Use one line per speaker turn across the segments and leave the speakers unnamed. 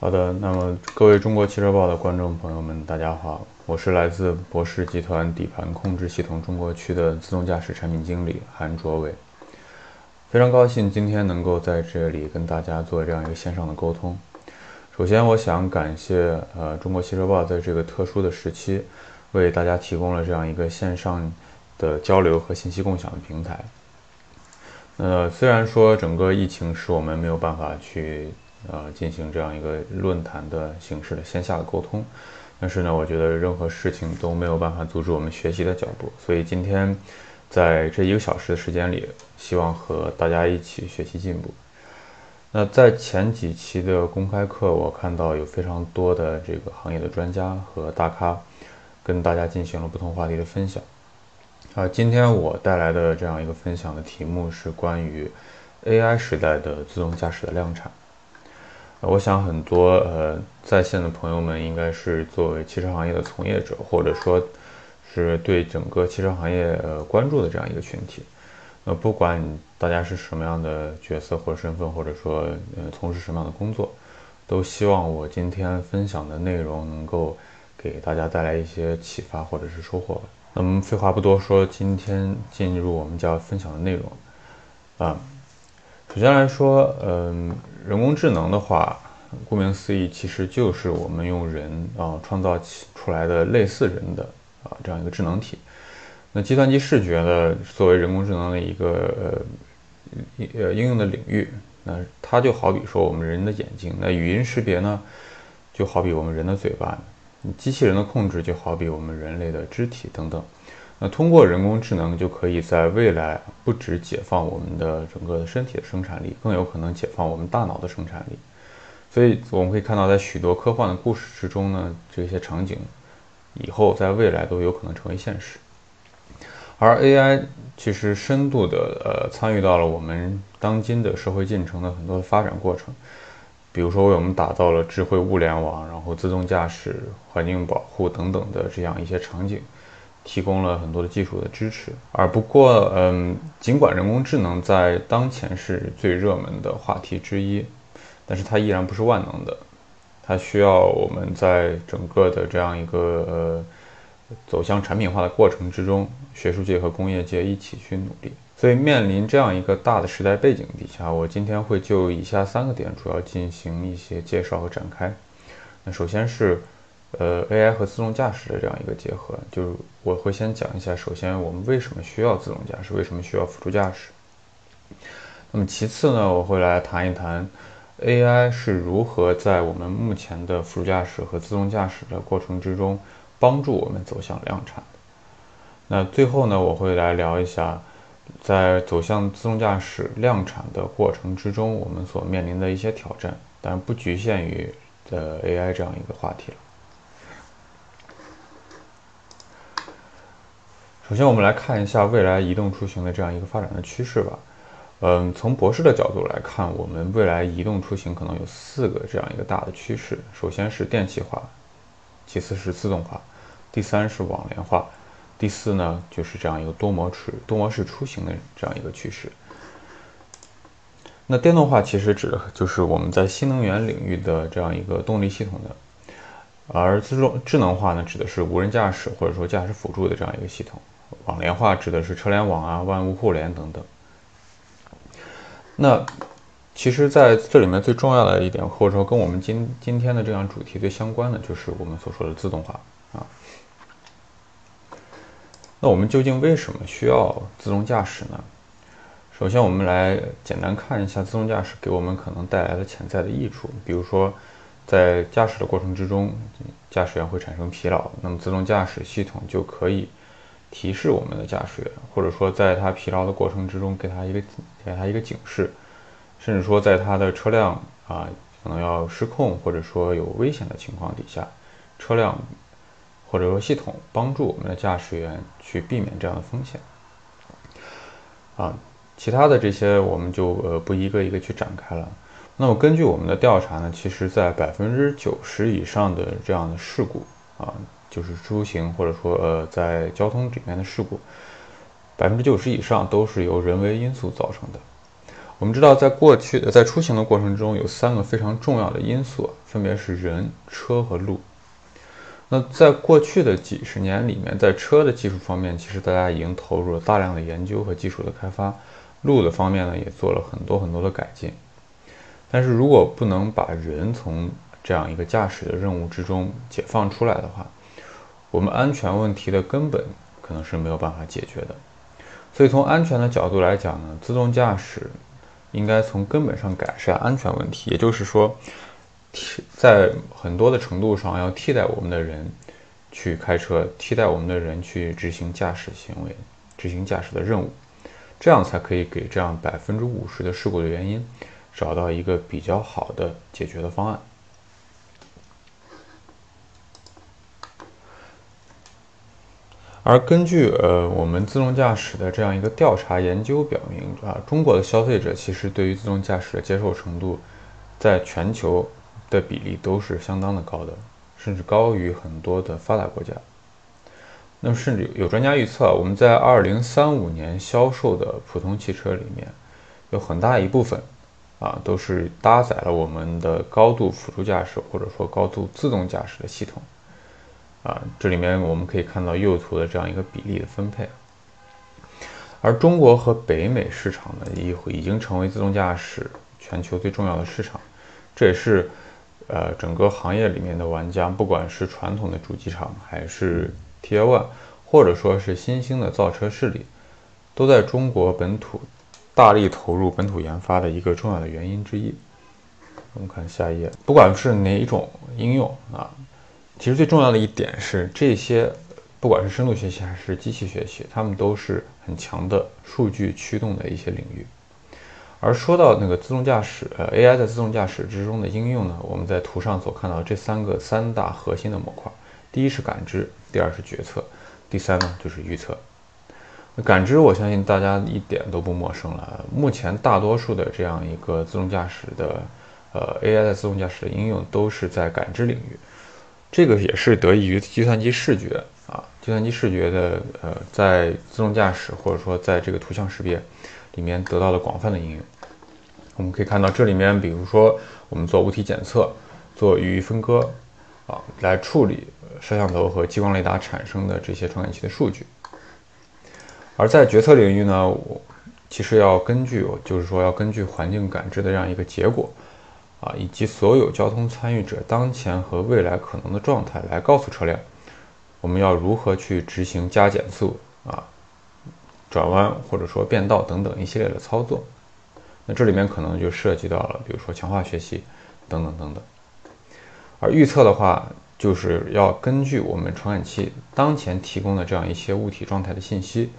好的，那么各位中国汽车报的观众朋友们，大家好，我是来自博世集团底盘控制系统中国区的自动驾驶产品经理韩卓伟，非常高兴今天能够在这里跟大家做这样一个线上的沟通。首先，我想感谢呃中国汽车报在这个特殊的时期，为大家提供了这样一个线上的交流和信息共享的平台。呃，虽然说整个疫情使我们没有办法去。呃，进行这样一个论坛的形式的线下的沟通，但是呢，我觉得任何事情都没有办法阻止我们学习的脚步。所以今天在这一个小时的时间里，希望和大家一起学习进步。那在前几期的公开课，我看到有非常多的这个行业的专家和大咖跟大家进行了不同话题的分享。啊，今天我带来的这样一个分享的题目是关于 AI 时代的自动驾驶的量产。我想很多呃在线的朋友们应该是作为汽车行业的从业者，或者说是对整个汽车行业呃关注的这样一个群体。那不管大家是什么样的角色或身份，或者说呃从事什么样的工作，都希望我今天分享的内容能够给大家带来一些启发或者是收获。那么废话不多说，今天进入我们就要分享的内容啊。首先来说，嗯，人工智能的话，顾名思义，其实就是我们用人啊创造起出来的类似人的啊这样一个智能体。那计算机视觉呢，作为人工智能的一个呃呃应用的领域，那它就好比说我们人的眼睛，那语音识别呢，就好比我们人的嘴巴，机器人的控制就好比我们人类的肢体等等。那通过人工智能，就可以在未来不止解放我们的整个的身体的生产力，更有可能解放我们大脑的生产力。所以我们可以看到，在许多科幻的故事之中呢，这些场景以后在未来都有可能成为现实。而 AI 其实深度的呃参与到了我们当今的社会进程的很多的发展过程，比如说为我们打造了智慧物联网，然后自动驾驶、环境保护等等的这样一些场景。提供了很多的技术的支持，而不过，嗯，尽管人工智能在当前是最热门的话题之一，但是它依然不是万能的，它需要我们在整个的这样一个呃走向产品化的过程之中，学术界和工业界一起去努力。所以，面临这样一个大的时代背景底下，我今天会就以下三个点主要进行一些介绍和展开。那首先是。呃，AI 和自动驾驶的这样一个结合，就是我会先讲一下，首先我们为什么需要自动驾驶，为什么需要辅助驾驶。那么其次呢，我会来谈一谈 AI 是如何在我们目前的辅助驾驶和自动驾驶的过程之中帮助我们走向量产的。那最后呢，我会来聊一下，在走向自动驾驶量产的过程之中，我们所面临的一些挑战，但不局限于呃 AI 这样一个话题了。首先，我们来看一下未来移动出行的这样一个发展的趋势吧。嗯，从博士的角度来看，我们未来移动出行可能有四个这样一个大的趋势。首先是电气化，其次是自动化，第三是网联化，第四呢就是这样一个多模式多模式出行的这样一个趋势。那电动化其实指的就是我们在新能源领域的这样一个动力系统的，而自动智能化呢，指的是无人驾驶或者说驾驶辅助的这样一个系统。网联化指的是车联网啊、万物互联等等。那其实在这里面最重要的一点，或者说跟我们今今天的这样主题最相关的，就是我们所说的自动化啊。那我们究竟为什么需要自动驾驶呢？首先，我们来简单看一下自动驾驶给我们可能带来的潜在的益处。比如说，在驾驶的过程之中，驾驶员会产生疲劳，那么自动驾驶系统就可以。提示我们的驾驶员，或者说在他疲劳的过程之中，给他一个给他一个警示，甚至说在他的车辆啊可能要失控或者说有危险的情况底下，车辆或者说系统帮助我们的驾驶员去避免这样的风险。啊，其他的这些我们就呃不一个一个去展开了。那么根据我们的调查呢，其实在百分之九十以上的这样的事故啊。就是出行或者说呃在交通里面的事故，百分之九十以上都是由人为因素造成的，我们知道，在过去的在出行的过程中，有三个非常重要的因素，分别是人、车和路。那在过去的几十年里面，在车的技术方面，其实大家已经投入了大量的研究和技术的开发；路的方面呢，也做了很多很多的改进。但是如果不能把人从这样一个驾驶的任务之中解放出来的话，我们安全问题的根本可能是没有办法解决的。所以从安全的角度来讲呢，自动驾驶应该从根本上改善安全问题，也就是说，替在很多的程度上要替代我们的人去开车，替代我们的人去执行驾驶行为、执行驾驶的任务，这样才可以给这样百分之五十的事故的原因找到一个比较好的解决的方案。而根据呃我们自动驾驶的这样一个调查研究表明啊，中国的消费者其实对于自动驾驶的接受程度，在全球的比例都是相当的高的，甚至高于很多的发达国家。那么甚至有专家预测，我们在二零三五年销售的普通汽车里面，有很大一部分啊都是搭载了我们的高度辅助驾驶或者说高度自动驾驶的系统。啊，这里面我们可以看到右图的这样一个比例的分配，而中国和北美市场呢，已已经成为自动驾驶全球最重要的市场，这也是呃整个行业里面的玩家，不管是传统的主机厂，还是 Tier One，或者说是新兴的造车势力，都在中国本土大力投入本土研发的一个重要的原因之一。我们看下一页，不管是哪一种应用啊。其实最重要的一点是，这些不管是深度学习还是机器学习，它们都是很强的数据驱动的一些领域。而说到那个自动驾驶，呃，AI 在自动驾驶之中的应用呢，我们在图上所看到这三个三大核心的模块：第一是感知，第二是决策，第三呢就是预测。感知，我相信大家一点都不陌生了。目前大多数的这样一个自动驾驶的，呃，AI 在自动驾驶的应用都是在感知领域。这个也是得益于计算机视觉啊，计算机视觉的呃，在自动驾驶或者说在这个图像识别里面得到了广泛的应用。我们可以看到这里面，比如说我们做物体检测、做语义分割啊，来处理摄像头和激光雷达产生的这些传感器的数据。而在决策领域呢，我其实要根据，就是说要根据环境感知的这样一个结果。啊，以及所有交通参与者当前和未来可能的状态，来告诉车辆，我们要如何去执行加减速啊、转弯或者说变道等等一系列的操作。那这里面可能就涉及到了，比如说强化学习等等等等。而预测的话，就是要根据我们传感器当前提供的这样一些物体状态的信息，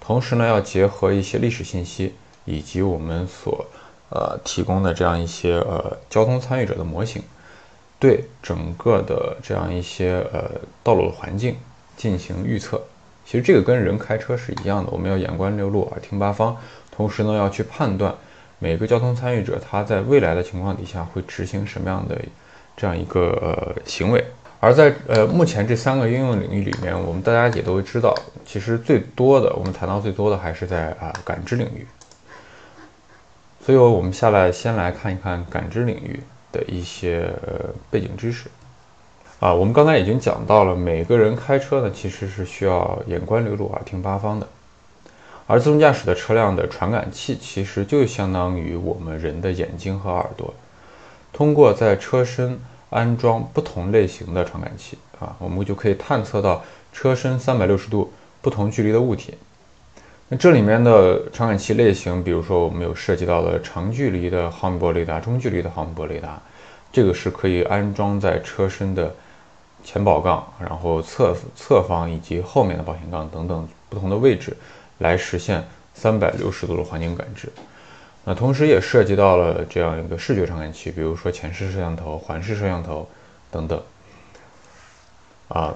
同时呢，要结合一些历史信息以及我们所。呃，提供的这样一些呃交通参与者的模型，对整个的这样一些呃道路的环境进行预测。其实这个跟人开车是一样的，我们要眼观六路，耳听八方，同时呢要去判断每个交通参与者他在未来的情况底下会执行什么样的这样一个呃行为。而在呃目前这三个应用领域里面，我们大家也都知道，其实最多的我们谈到最多的还是在啊感知领域。所以，我们下来先来看一看感知领域的一些背景知识。啊，我们刚才已经讲到了，每个人开车呢，其实是需要眼观六路，耳听八方的。而自动驾驶的车辆的传感器，其实就相当于我们人的眼睛和耳朵。通过在车身安装不同类型的传感器，啊，我们就可以探测到车身三百六十度不同距离的物体。那这里面的传感器类型，比如说我们有涉及到的长距离的毫米波雷达、中距离的毫米波雷达，这个是可以安装在车身的前保杠，然后侧侧方以及后面的保险杠等等不同的位置，来实现三百六十度的环境感知。那同时也涉及到了这样一个视觉传感器，比如说前视摄像头、环视摄像头等等。啊，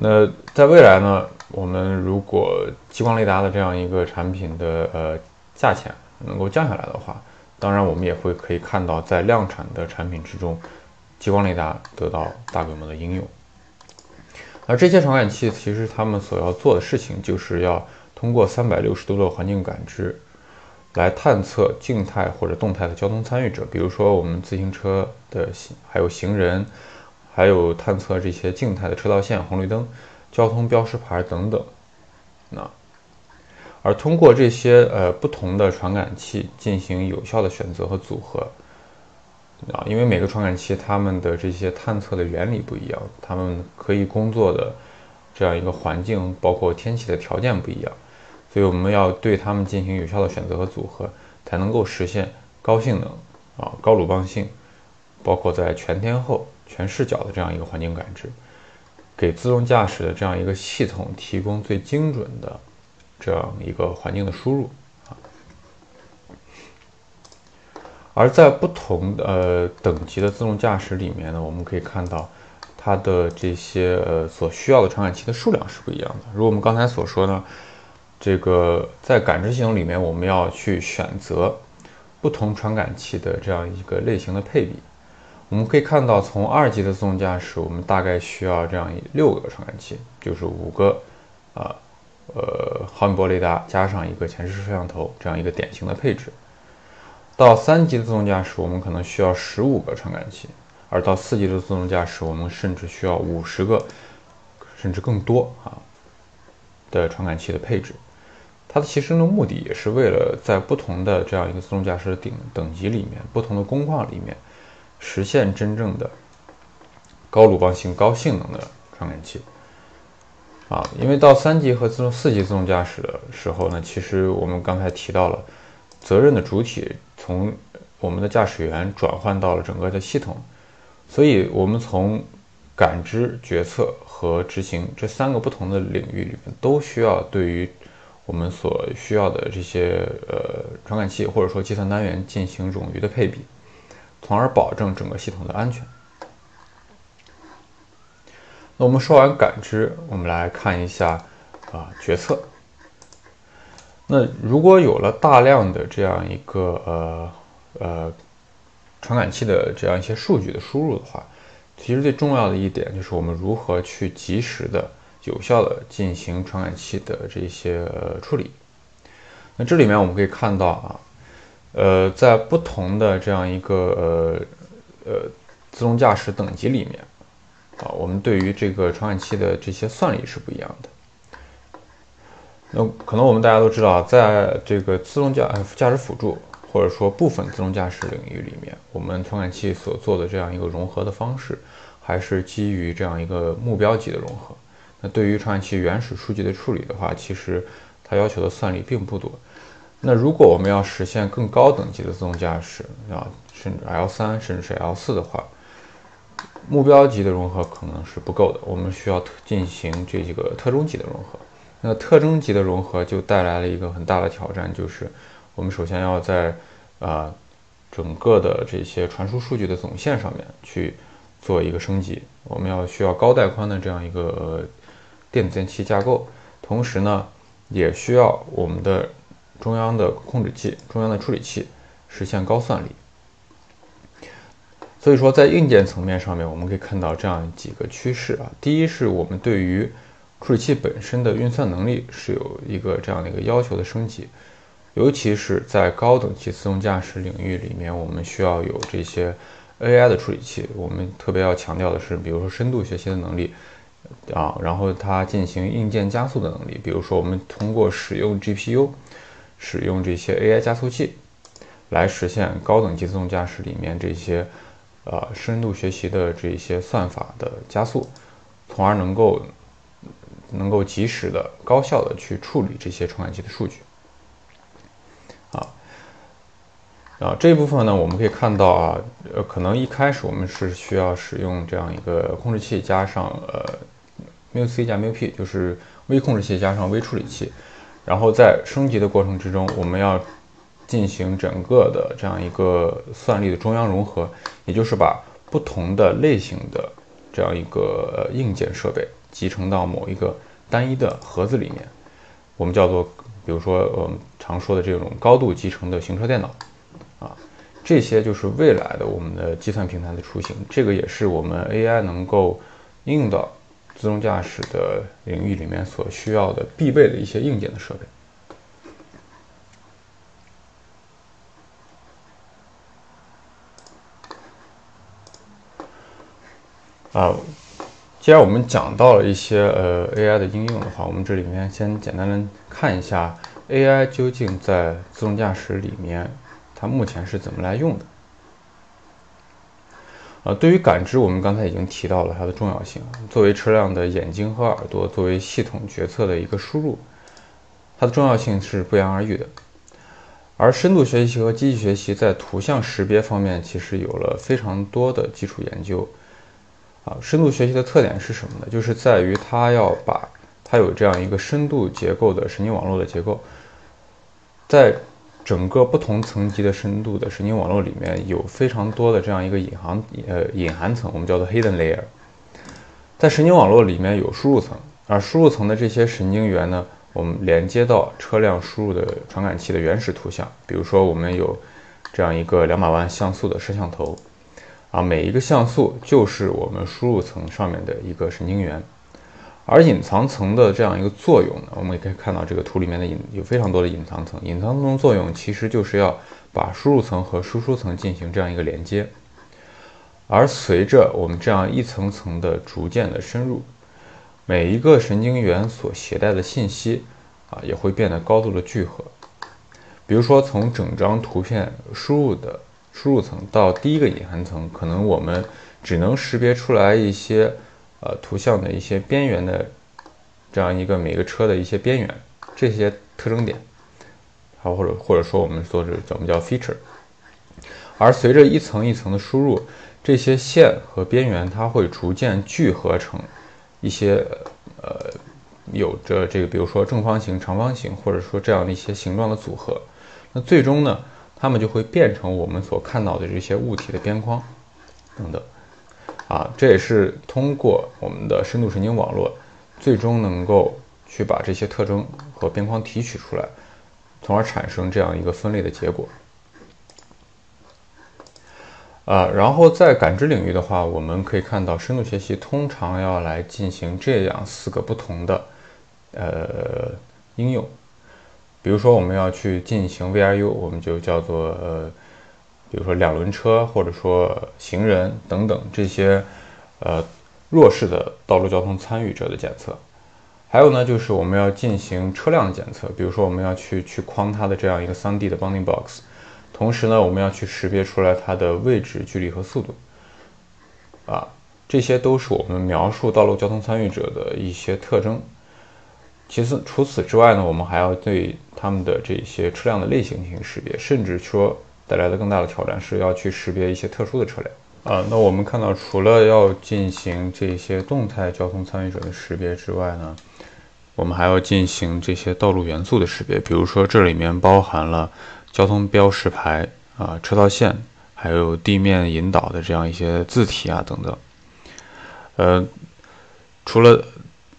那在未来呢？我们如果激光雷达的这样一个产品的呃价钱能够降下来的话，当然我们也会可以看到在量产的产品之中，激光雷达得到大规模的应用。而这些传感器其实他们所要做的事情，就是要通过三百六十度的环境感知，来探测静态或者动态的交通参与者，比如说我们自行车的行，还有行人，还有探测这些静态的车道线、红绿灯、交通标识牌等等。那而通过这些呃不同的传感器进行有效的选择和组合啊，因为每个传感器它们的这些探测的原理不一样，它们可以工作的这样一个环境，包括天气的条件不一样。所以我们要对它们进行有效的选择和组合，才能够实现高性能啊、高鲁棒性，包括在全天候、全视角的这样一个环境感知，给自动驾驶的这样一个系统提供最精准的这样一个环境的输入啊。而在不同呃等级的自动驾驶里面呢，我们可以看到它的这些呃所需要的传感器的数量是不一样的。如我们刚才所说呢。这个在感知系统里面，我们要去选择不同传感器的这样一个类型的配比。我们可以看到，从二级的自动驾驶，我们大概需要这样六个传感器，就是五个啊呃毫米波雷达加上一个前视摄像头这样一个典型的配置。到三级的自动驾驶，我们可能需要十五个传感器，而到四级的自动驾驶，我们甚至需要五十个甚至更多啊的传感器的配置。它的其实的目的也是为了在不同的这样一个自动驾驶的顶等级里面，不同的工况里面，实现真正的高鲁棒性、高性能的传感器。啊，因为到三级和自动四级自动驾驶的时候呢，其实我们刚才提到了，责任的主体从我们的驾驶员转换到了整个的系统，所以我们从感知、决策和执行这三个不同的领域里面，都需要对于我们所需要的这些呃传感器或者说计算单元进行冗余的配比，从而保证整个系统的安全。那我们说完感知，我们来看一下啊决策。那如果有了大量的这样一个呃呃传感器的这样一些数据的输入的话，其实最重要的一点就是我们如何去及时的。有效的进行传感器的这些处理。那这里面我们可以看到啊，呃，在不同的这样一个呃呃自动驾驶等级里面啊，我们对于这个传感器的这些算力是不一样的。那可能我们大家都知道，在这个自动驾驾驶辅助或者说部分自动驾驶领域里面，我们传感器所做的这样一个融合的方式，还是基于这样一个目标级的融合。那对于传感器原始数据的处理的话，其实它要求的算力并不多。那如果我们要实现更高等级的自动驾驶啊，甚至 L 三甚至是 L 四的话，目标级的融合可能是不够的。我们需要进行这几个特征级的融合。那特征级的融合就带来了一个很大的挑战，就是我们首先要在啊整个的这些传输数据的总线上面去做一个升级。我们要需要高带宽的这样一个。电子电器架构，同时呢，也需要我们的中央的控制器、中央的处理器实现高算力。所以说，在硬件层面上面，我们可以看到这样几个趋势啊。第一，是我们对于处理器本身的运算能力是有一个这样的一个要求的升级，尤其是在高等级自动驾驶领域里面，我们需要有这些 AI 的处理器。我们特别要强调的是，比如说深度学习的能力。啊，然后它进行硬件加速的能力，比如说我们通过使用 GPU，使用这些 AI 加速器，来实现高等级自动驾驶里面这些呃深度学习的这些算法的加速，从而能够能够及时的、高效的去处理这些传感器的数据。啊，啊这一部分呢，我们可以看到啊，呃，可能一开始我们是需要使用这样一个控制器加上呃。MUC 加 MUP 就是微控制器加上微处理器，然后在升级的过程之中，我们要进行整个的这样一个算力的中央融合，也就是把不同的类型的这样一个硬件设备集成到某一个单一的盒子里面，我们叫做，比如说我们常说的这种高度集成的行车电脑，啊，这些就是未来的我们的计算平台的雏形，这个也是我们 AI 能够应用到。自动驾驶的领域里面所需要的必备的一些硬件的设备。啊既然我们讲到了一些呃 ai 的应用的话我们这里面先简单的看一下 ai 究竟在自动驾驶里面它目前是怎么来用的。啊，对于感知，我们刚才已经提到了它的重要性。作为车辆的眼睛和耳朵，作为系统决策的一个输入，它的重要性是不言而喻的。而深度学习和机器学习在图像识别方面，其实有了非常多的基础研究。啊，深度学习的特点是什么呢？就是在于它要把它有这样一个深度结构的神经网络的结构，在整个不同层级的深度的神经网络里面有非常多的这样一个隐含呃隐含层，我们叫做 hidden layer。在神经网络里面有输入层，而输入层的这些神经元呢，我们连接到车辆输入的传感器的原始图像，比如说我们有这样一个两百万像素的摄像头。啊，每一个像素就是我们输入层上面的一个神经元，而隐藏层的这样一个作用呢，我们也可以看到这个图里面的隐有非常多的隐藏层。隐藏层作用其实就是要把输入层和输出层进行这样一个连接，而随着我们这样一层层的逐渐的深入，每一个神经元所携带的信息啊也会变得高度的聚合。比如说从整张图片输入的。输入层到第一个隐含层，可能我们只能识别出来一些呃图像的一些边缘的这样一个每个车的一些边缘这些特征点，好或者或者说我们说是怎么叫 feature，而随着一层一层的输入，这些线和边缘它会逐渐聚合成一些呃有着这个比如说正方形、长方形或者说这样的一些形状的组合，那最终呢？它们就会变成我们所看到的这些物体的边框等等，啊，这也是通过我们的深度神经网络，最终能够去把这些特征和边框提取出来，从而产生这样一个分类的结果。啊，然后在感知领域的话，我们可以看到深度学习通常要来进行这样四个不同的呃应用。比如说，我们要去进行 VRU，我们就叫做呃，比如说两轮车或者说行人等等这些呃弱势的道路交通参与者的检测。还有呢，就是我们要进行车辆检测，比如说我们要去去框它的这样一个 3D 的 bounding box，同时呢，我们要去识别出来它的位置、距离和速度。啊，这些都是我们描述道路交通参与者的一些特征。其次，除此之外呢，我们还要对他们的这些车辆的类型进行识别，甚至说带来的更大的挑战是要去识别一些特殊的车辆啊。那我们看到，除了要进行这些动态交通参与者的识别之外呢，我们还要进行这些道路元素的识别，比如说这里面包含了交通标识牌啊、车道线，还有地面引导的这样一些字体啊等等。呃，除了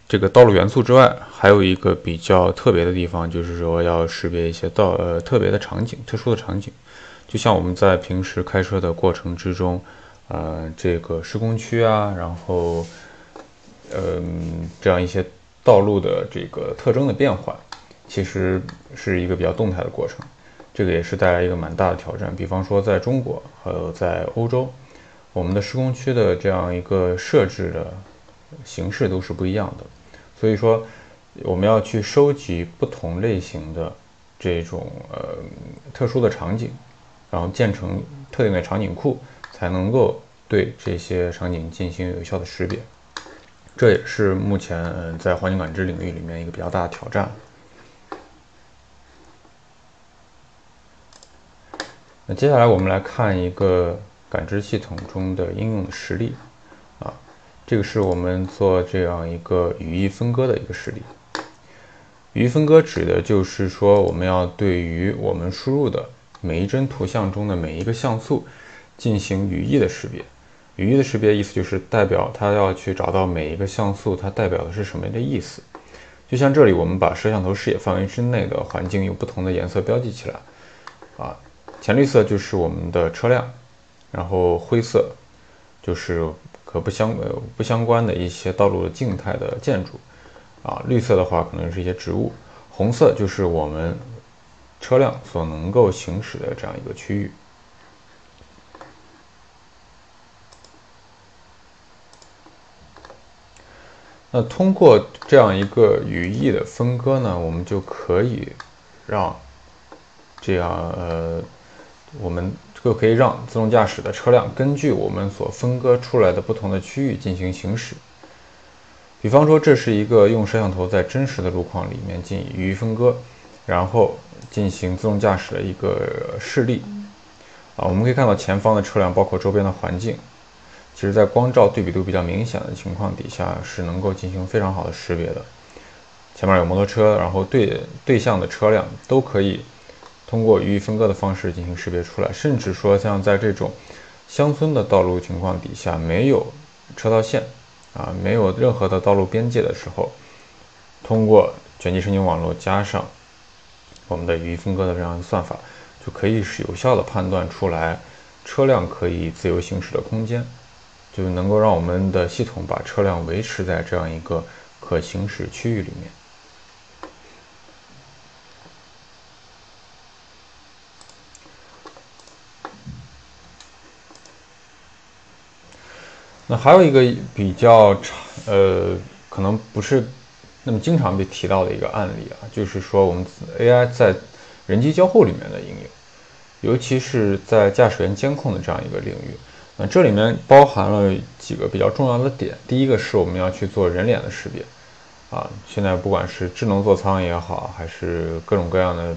这个道路元素之外，还有一个比较特别的地方，就是说要识别一些道呃特别的场景、特殊的场景，就像我们在平时开车的过程之中，呃，这个施工区啊，然后，嗯，这样一些道路的这个特征的变换，其实是一个比较动态的过程，这个也是带来一个蛮大的挑战。比方说，在中国还有在欧洲，我们的施工区的这样一个设置的形式都是不一样的。所以说，我们要去收集不同类型的这种呃特殊的场景，然后建成特定的场景库，才能够对这些场景进行有效的识别。这也是目前嗯在环境感知领域里面一个比较大的挑战。那接下来我们来看一个感知系统中的应用实例。啊这个是我们做这样一个语义分割的一个实例。语义分割指的就是说，我们要对于我们输入的每一帧图像中的每一个像素进行语义的识别。语义的识别意思就是代表它要去找到每一个像素它代表的是什么的意思。就像这里，我们把摄像头视野范围之内的环境用不同的颜色标记起来。啊，浅绿色就是我们的车辆，然后灰色就是。和不相呃不相关的一些道路的静态的建筑，啊，绿色的话可能是一些植物，红色就是我们车辆所能够行驶的这样一个区域。那通过这样一个语义的分割呢，我们就可以让这样呃，我们就可以让自动驾驶的车辆根据我们所分割出来的不同的区域进行行驶。比方说，这是一个用摄像头在真实的路况里面进行语义分割，然后进行自动驾驶的一个示例。啊，我们可以看到前方的车辆，包括周边的环境，其实在光照对比度比较明显的情况底下，是能够进行非常好的识别的。前面有摩托车，然后对对向的车辆都可以通过语义分割的方式进行识别出来。甚至说，像在这种乡村的道路情况底下，没有车道线。啊，没有任何的道路边界的时候，通过卷积神经网络加上我们的语义分割的这样一个算法，就可以是有效的判断出来车辆可以自由行驶的空间，就是能够让我们的系统把车辆维持在这样一个可行驶区域里面。那还有一个比较长，呃，可能不是那么经常被提到的一个案例啊，就是说我们 AI 在人机交互里面的应用，尤其是在驾驶员监控的这样一个领域。那这里面包含了几个比较重要的点。第一个是我们要去做人脸的识别，啊，现在不管是智能座舱也好，还是各种各样的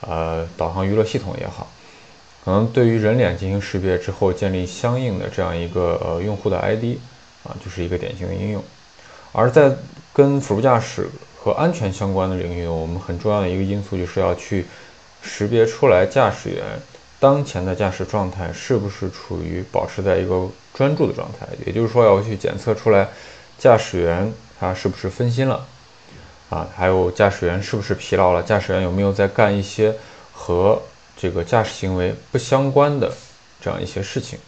呃导航娱乐系统也好。可能对于人脸进行识别之后，建立相应的这样一个呃用户的 ID，啊，就是一个典型的应用。而在跟辅助驾驶和安全相关的领域，我们很重要的一个因素就是要去识别出来驾驶员当前的驾驶状态是不是处于保持在一个专注的状态，也就是说要去检测出来驾驶员他是不是分心了，啊，还有驾驶员是不是疲劳了，驾驶员有没有在干一些和这个驾驶行为不相关的这样一些事情，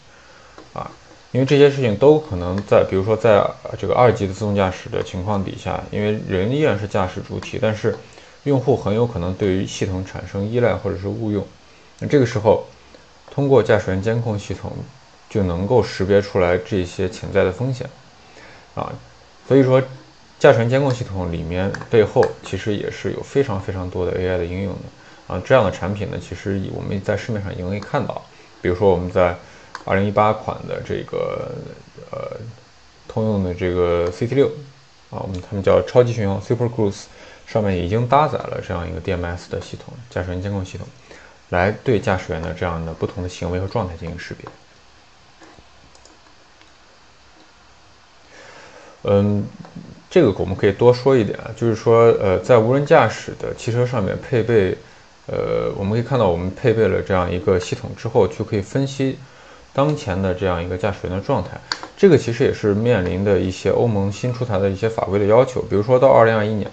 因为这些事情都可能在，比如说在这个二级的自动驾驶的情况底下，因为人依然是驾驶主体，但是用户很有可能对于系统产生依赖或者是误用，那这个时候通过驾驶员监控系统就能够识别出来这些潜在的风险，啊，所以说驾驶员监控系统里面背后其实也是有非常非常多的 AI 的应用的。啊，这样的产品呢，其实我们在市面上已经可以看到，比如说我们在二零一八款的这个呃通用的这个 CT 六啊，我们他们叫超级巡航 Super Cruise 上面已经搭载了这样一个 DMS 的系统，驾驶员监控系统，来对驾驶员的这样的不同的行为和状态进行识别。嗯，这个我们可以多说一点，就是说呃，在无人驾驶的汽车上面配备。呃，我们可以看到，我们配备了这样一个系统之后，就可以分析当前的这样一个驾驶员的状态。这个其实也是面临的一些欧盟新出台的一些法规的要求。比如说到二零二一年，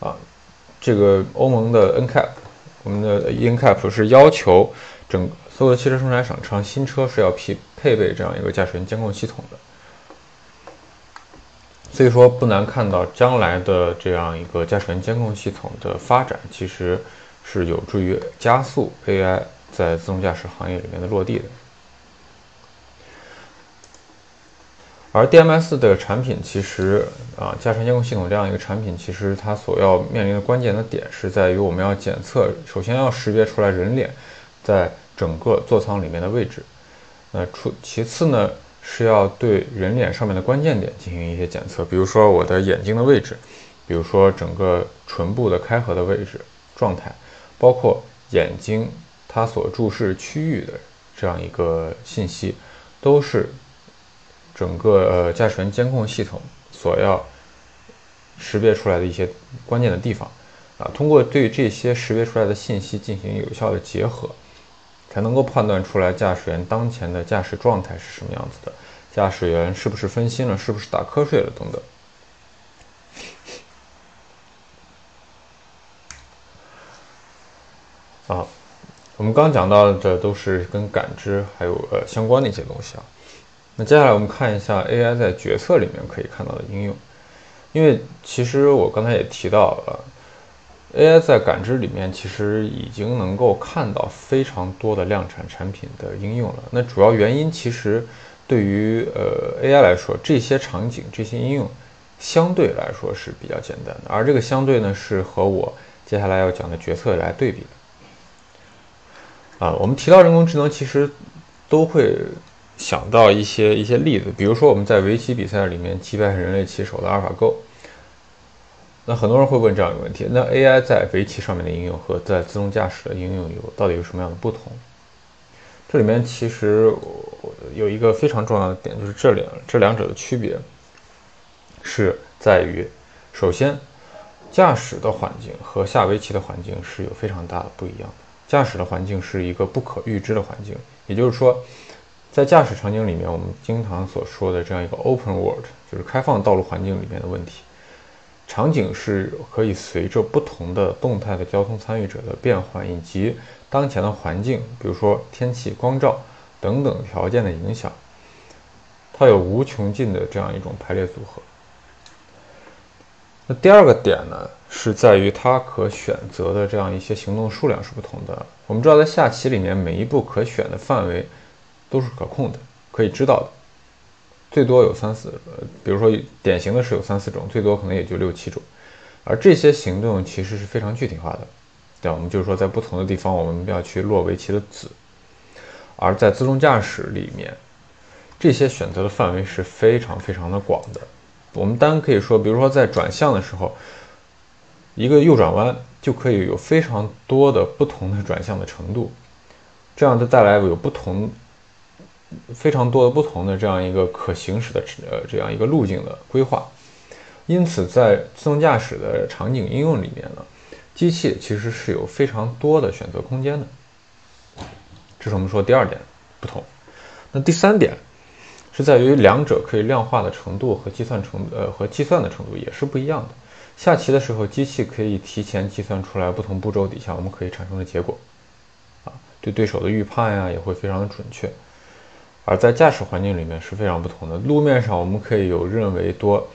啊，这个欧盟的 NCAP，我们的 NCAP 是要求整所有的汽车生产商新车是要配配备这样一个驾驶员监控系统的。所以说，不难看到将来的这样一个驾驶员监控系统的发展，其实。是有助于加速 AI 在自动驾驶行业里面的落地的，而 DMS 的产品其实啊，驾驶监控系统这样一个产品，其实它所要面临的关键的点是在于我们要检测，首先要识别出来人脸在整个座舱里面的位置，那出其次呢是要对人脸上面的关键点进行一些检测，比如说我的眼睛的位置，比如说整个唇部的开合的位置状态。包括眼睛它所注视区域的这样一个信息，都是整个呃驾驶员监控系统所要识别出来的一些关键的地方啊。通过对这些识别出来的信息进行有效的结合，才能够判断出来驾驶员当前的驾驶状态是什么样子的，驾驶员是不是分心了，是不是打瞌睡了等等。啊，我们刚讲到的都是跟感知还有呃相关的一些东西啊。那接下来我们看一下 AI 在决策里面可以看到的应用。因为其实我刚才也提到了，AI 在感知里面其实已经能够看到非常多的量产产品的应用了。那主要原因其实对于呃 AI 来说，这些场景这些应用相对来说是比较简单的，而这个相对呢，是和我接下来要讲的决策来对比的。啊，我们提到人工智能，其实都会想到一些一些例子，比如说我们在围棋比赛里面击败人类棋手的阿尔法狗。那很多人会问这样一个问题：那 AI 在围棋上面的应用和在自动驾驶的应用有到底有什么样的不同？这里面其实有一个非常重要的点，就是这两这两者的区别是在于，首先，驾驶的环境和下围棋的环境是有非常大的不一样的。驾驶的环境是一个不可预知的环境，也就是说，在驾驶场景里面，我们经常所说的这样一个 open world，就是开放道路环境里面的问题。场景是可以随着不同的动态的交通参与者的变换，以及当前的环境，比如说天气、光照等等条件的影响，它有无穷尽的这样一种排列组合。那第二个点呢，是在于它可选择的这样一些行动数量是不同的。我们知道，在下棋里面，每一步可选的范围都是可控的，可以知道的。最多有三四，呃，比如说典型的是有三四种，最多可能也就六七种，而这些行动其实是非常具体化的，对？我们就是说在不同的地方我们要去落围棋的子，而在自动驾驶里面，这些选择的范围是非常非常的广的。我们单可以说，比如说在转向的时候，一个右转弯就可以有非常多的不同的转向的程度，这样就带来有不同。非常多的不同的这样一个可行驶的呃这样一个路径的规划，因此在自动驾驶的场景应用里面呢，机器其实是有非常多的选择空间的。这是我们说第二点不同。那第三点是在于两者可以量化的程度和计算程呃和计算的程度也是不一样的。下棋的时候，机器可以提前计算出来不同步骤底下我们可以产生的结果，啊，对对手的预判呀也会非常的准确。而在驾驶环境里面是非常不同的。路面上我们可以有认为多，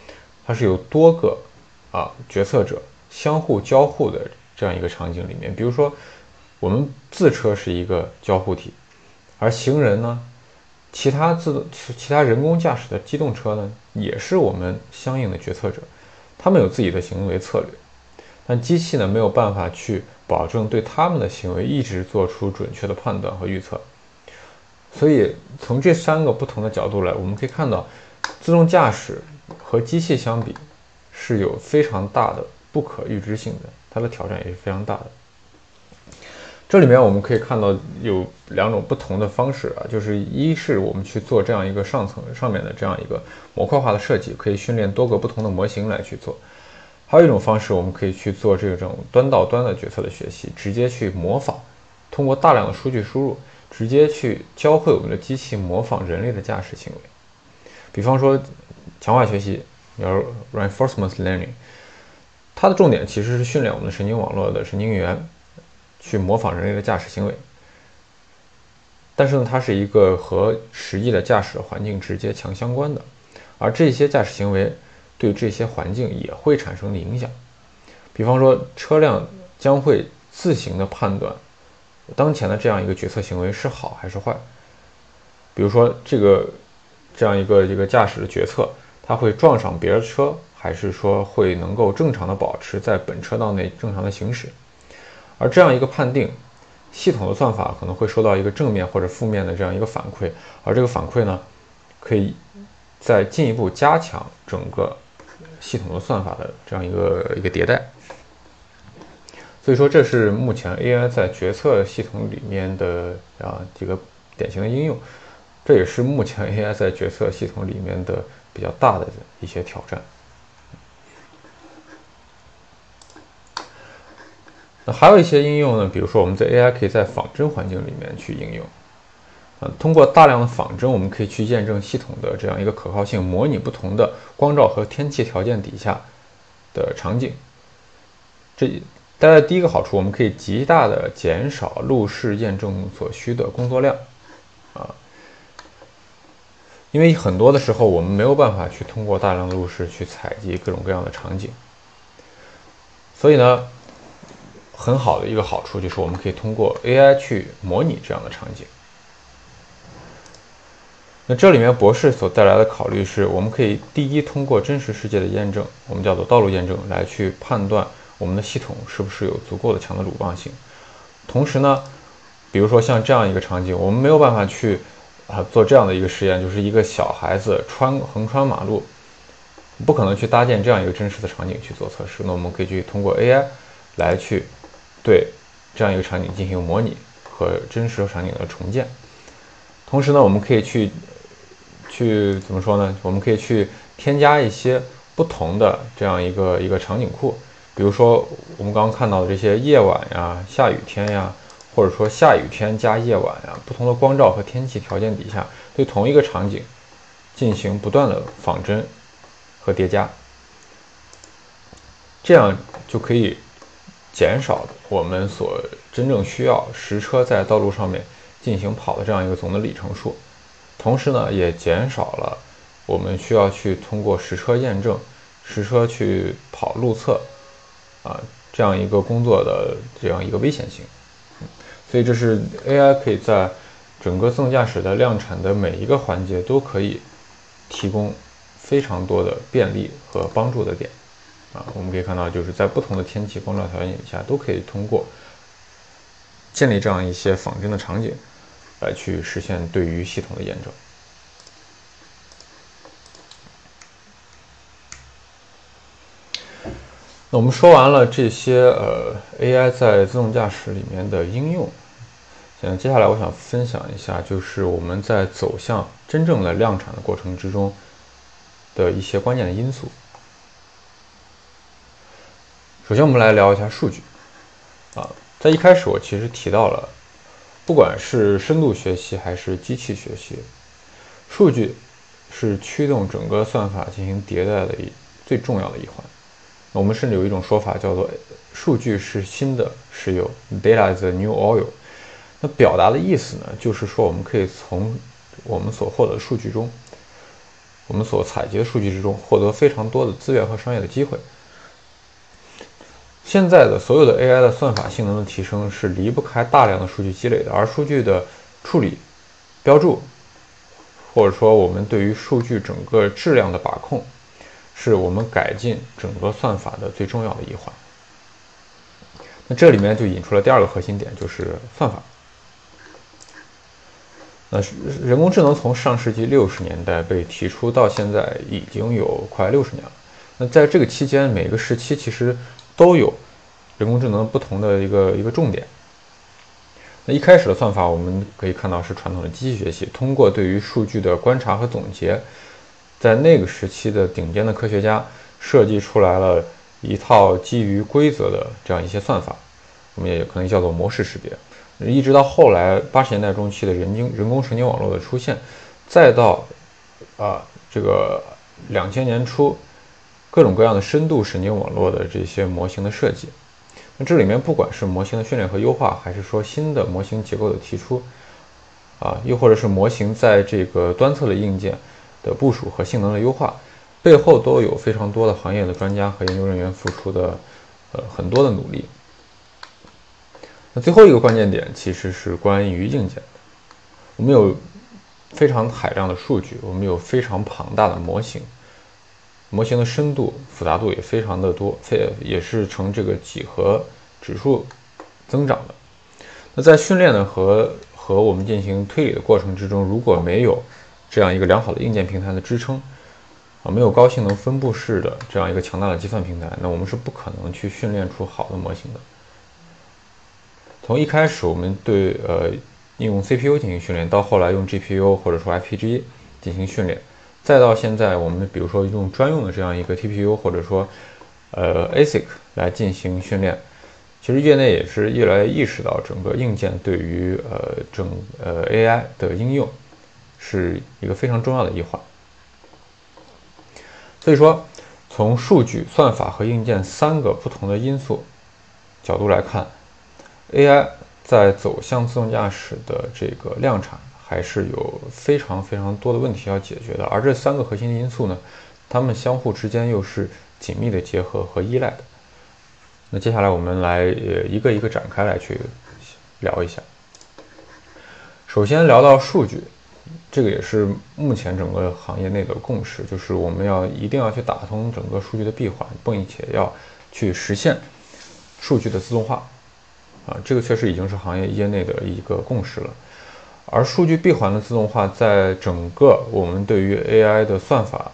它是有多个啊决策者相互交互的这样一个场景里面。比如说，我们自车是一个交互体，而行人呢，其他自动其他人工驾驶的机动车呢，也是我们相应的决策者，他们有自己的行为策略，但机器呢没有办法去保证对他们的行为一直做出准确的判断和预测。所以，从这三个不同的角度来，我们可以看到，自动驾驶和机器相比，是有非常大的不可预知性的，它的挑战也是非常大的。这里面我们可以看到有两种不同的方式啊，就是一是我们去做这样一个上层上面的这样一个模块化的设计，可以训练多个不同的模型来去做；还有一种方式，我们可以去做这种端到端的决策的学习，直接去模仿，通过大量的数据输入。直接去教会我们的机器模仿人类的驾驶行为，比方说强化学习，叫 reinforcement learning，它的重点其实是训练我们的神经网络的神经元去模仿人类的驾驶行为。但是呢，它是一个和实际的驾驶环境直接强相关的，而这些驾驶行为对这些环境也会产生影响。比方说，车辆将会自行的判断。当前的这样一个决策行为是好还是坏？比如说，这个这样一个一个驾驶的决策，它会撞上别的车，还是说会能够正常的保持在本车道内正常的行驶？而这样一个判定，系统的算法可能会收到一个正面或者负面的这样一个反馈，而这个反馈呢，可以再进一步加强整个系统的算法的这样一个一个迭代。所以说，这是目前 AI 在决策系统里面的啊几个典型的应用，这也是目前 AI 在决策系统里面的比较大的一些挑战。那还有一些应用呢，比如说我们在 AI 可以在仿真环境里面去应用，啊，通过大量的仿真，我们可以去验证系统的这样一个可靠性，模拟不同的光照和天气条件底下的场景，这。带来的第一个好处，我们可以极大的减少路试验证所需的工作量，啊，因为很多的时候我们没有办法去通过大量的路试去采集各种各样的场景，所以呢，很好的一个好处就是我们可以通过 AI 去模拟这样的场景。那这里面博士所带来的考虑是，我们可以第一通过真实世界的验证，我们叫做道路验证，来去判断我们的系统是不是有足够的强的鲁棒性。同时呢，比如说像这样一个场景，我们没有办法去啊做这样的一个实验，就是一个小孩子穿横穿马路，不可能去搭建这样一个真实的场景去做测试。那我们可以去通过 AI 来去对这样一个场景进行模拟和真实场景的重建。同时呢，我们可以去。去怎么说呢？我们可以去添加一些不同的这样一个一个场景库，比如说我们刚刚看到的这些夜晚呀、下雨天呀，或者说下雨天加夜晚呀，不同的光照和天气条件底下，对同一个场景进行不断的仿真和叠加，这样就可以减少我们所真正需要实车在道路上面进行跑的这样一个总的里程数。同时呢，也减少了我们需要去通过实车验证、实车去跑路测啊这样一个工作的这样一个危险性。所以这是 AI 可以在整个自动驾驶的量产的每一个环节都可以提供非常多的便利和帮助的点啊。我们可以看到，就是在不同的天气光照条件下，都可以通过建立这样一些仿真的场景。来去实现对于系统的验证。我们说完了这些呃 AI 在自动驾驶里面的应用，嗯，接下来我想分享一下，就是我们在走向真正的量产的过程之中的一些关键的因素。首先，我们来聊一下数据。啊，在一开始我其实提到了。不管是深度学习还是机器学习，数据是驱动整个算法进行迭代的一最重要的一环。我们甚至有一种说法叫做“数据是新的石油 ”，“data is the new oil”。那表达的意思呢，就是说我们可以从我们所获得的数据中，我们所采集的数据之中获得非常多的资源和商业的机会。现在的所有的 AI 的算法性能的提升是离不开大量的数据积累的，而数据的处理、标注，或者说我们对于数据整个质量的把控，是我们改进整个算法的最重要的一环。那这里面就引出了第二个核心点，就是算法。那人工智能从上世纪六十年代被提出到现在已经有快六十年了。那在这个期间，每个时期其实。都有人工智能不同的一个一个重点。那一开始的算法，我们可以看到是传统的机器学习，通过对于数据的观察和总结，在那个时期的顶尖的科学家设计出来了一套基于规则的这样一些算法，我们也可能叫做模式识别。一直到后来八十年代中期的人经人工神经网络的出现，再到啊这个两千年初。各种各样的深度神经网络的这些模型的设计，那这里面不管是模型的训练和优化，还是说新的模型结构的提出，啊，又或者是模型在这个端侧的硬件的部署和性能的优化，背后都有非常多的行业的专家和研究人员付出的呃很多的努力。那最后一个关键点其实是关于硬件的，我们有非常海量的数据，我们有非常庞大的模型。模型的深度、复杂度也非常的多，非也是呈这个几何指数增长的。那在训练的和和我们进行推理的过程之中，如果没有这样一个良好的硬件平台的支撑，啊，没有高性能分布式的这样一个强大的计算平台，那我们是不可能去训练出好的模型的。从一开始我们对呃应用 CPU 进行训练，到后来用 GPU 或者说 FPGA 进行训练。再到现在，我们比如说用专用的这样一个 TPU，或者说呃 ASIC 来进行训练，其实业内也是越来越意识到整个硬件对于呃整呃 AI 的应用是一个非常重要的一环。所以说，从数据、算法和硬件三个不同的因素角度来看，AI 在走向自动驾驶的这个量产。还是有非常非常多的问题要解决的，而这三个核心的因素呢，它们相互之间又是紧密的结合和依赖的。那接下来我们来呃一个一个展开来去聊一下。首先聊到数据，这个也是目前整个行业内的共识，就是我们要一定要去打通整个数据的闭环，并且要去实现数据的自动化。啊，这个确实已经是行业业内的一个共识了。而数据闭环的自动化，在整个我们对于 AI 的算法，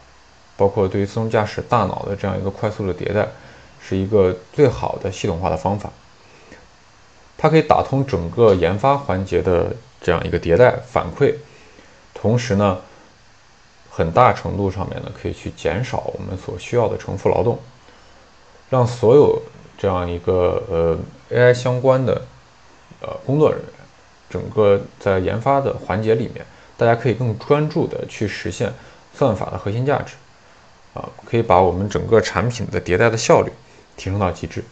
包括对于自动驾驶大脑的这样一个快速的迭代，是一个最好的系统化的方法。它可以打通整个研发环节的这样一个迭代反馈，同时呢，很大程度上面呢，可以去减少我们所需要的重复劳动，让所有这样一个呃 AI 相关的呃工作人员。整个在研发的环节里面，大家可以更专注的去实现算法的核心价值，啊，可以把我们整个产品的迭代的效率提升到极致。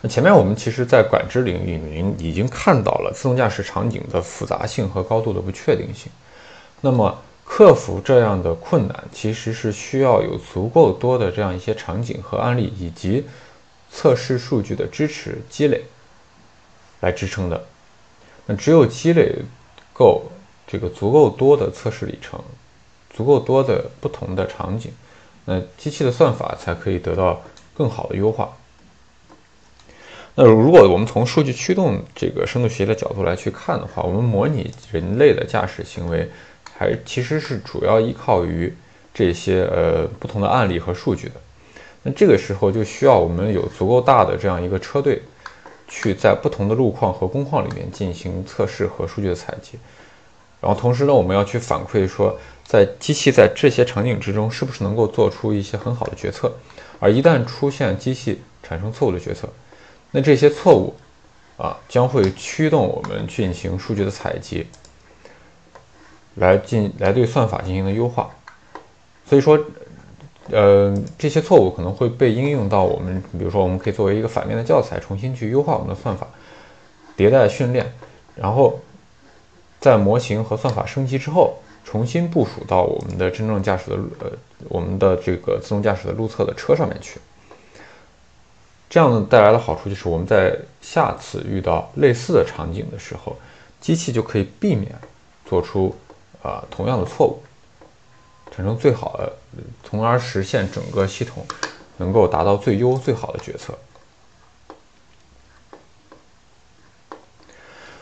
那前面我们其实，在感知领域里面已经看到了自动驾驶场景的复杂性和高度的不确定性。那么，克服这样的困难，其实是需要有足够多的这样一些场景和案例，以及测试数据的支持积累。来支撑的，那只有积累够这个足够多的测试里程，足够多的不同的场景，那机器的算法才可以得到更好的优化。那如果我们从数据驱动这个深度学习的角度来去看的话，我们模拟人类的驾驶行为，还其实是主要依靠于这些呃不同的案例和数据的。那这个时候就需要我们有足够大的这样一个车队。去在不同的路况和工况里面进行测试和数据的采集，然后同时呢，我们要去反馈说，在机器在这些场景之中是不是能够做出一些很好的决策，而一旦出现机器产生错误的决策，那这些错误啊将会驱动我们进行数据的采集，来进来对算法进行的优化，所以说。呃，这些错误可能会被应用到我们，比如说，我们可以作为一个反面的教材，重新去优化我们的算法，迭代训练，然后在模型和算法升级之后，重新部署到我们的真正驾驶的呃，我们的这个自动驾驶的路测的车上面去。这样带来的好处就是，我们在下次遇到类似的场景的时候，机器就可以避免做出啊同样的错误。产生最好的，从而实现整个系统能够达到最优最好的决策。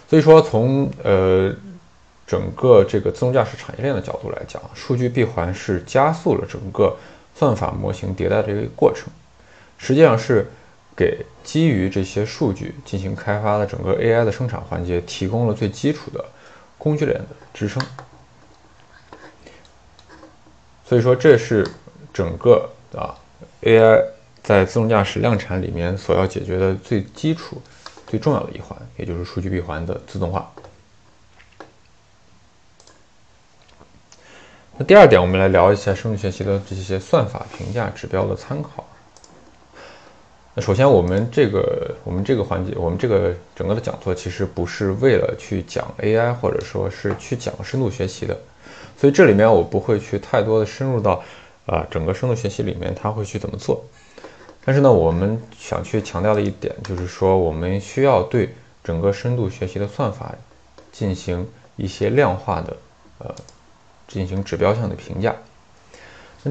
所以说，从呃整个这个自动驾驶产业链的角度来讲，数据闭环是加速了整个算法模型迭代的一个过程，实际上是给基于这些数据进行开发的整个 AI 的生产环节提供了最基础的工具链的支撑。所以说，这是整个啊 AI 在自动驾驶量产里面所要解决的最基础、最重要的一环，也就是数据闭环的自动化。那第二点，我们来聊一下生物学习的这些算法评价指标的参考。首先，我们这个我们这个环节，我们这个整个的讲座其实不是为了去讲 AI，或者说是去讲深度学习的。所以这里面我不会去太多的深入到，啊，整个深度学习里面它会去怎么做。但是呢，我们想去强调的一点就是说，我们需要对整个深度学习的算法进行一些量化的，呃，进行指标性的评价。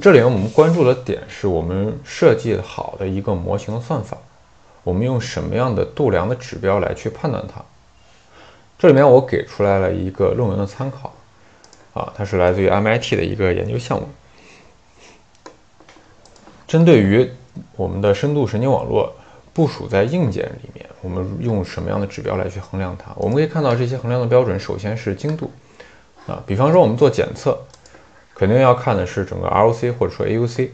这里面我们关注的点是我们设计好的一个模型的算法，我们用什么样的度量的指标来去判断它。这里面我给出来了一个论文的参考。啊，它是来自于 MIT 的一个研究项目，针对于我们的深度神经网络部署在硬件里面，我们用什么样的指标来去衡量它？我们可以看到这些衡量的标准，首先是精度啊，比方说我们做检测，肯定要看的是整个 ROC 或者说 AUC。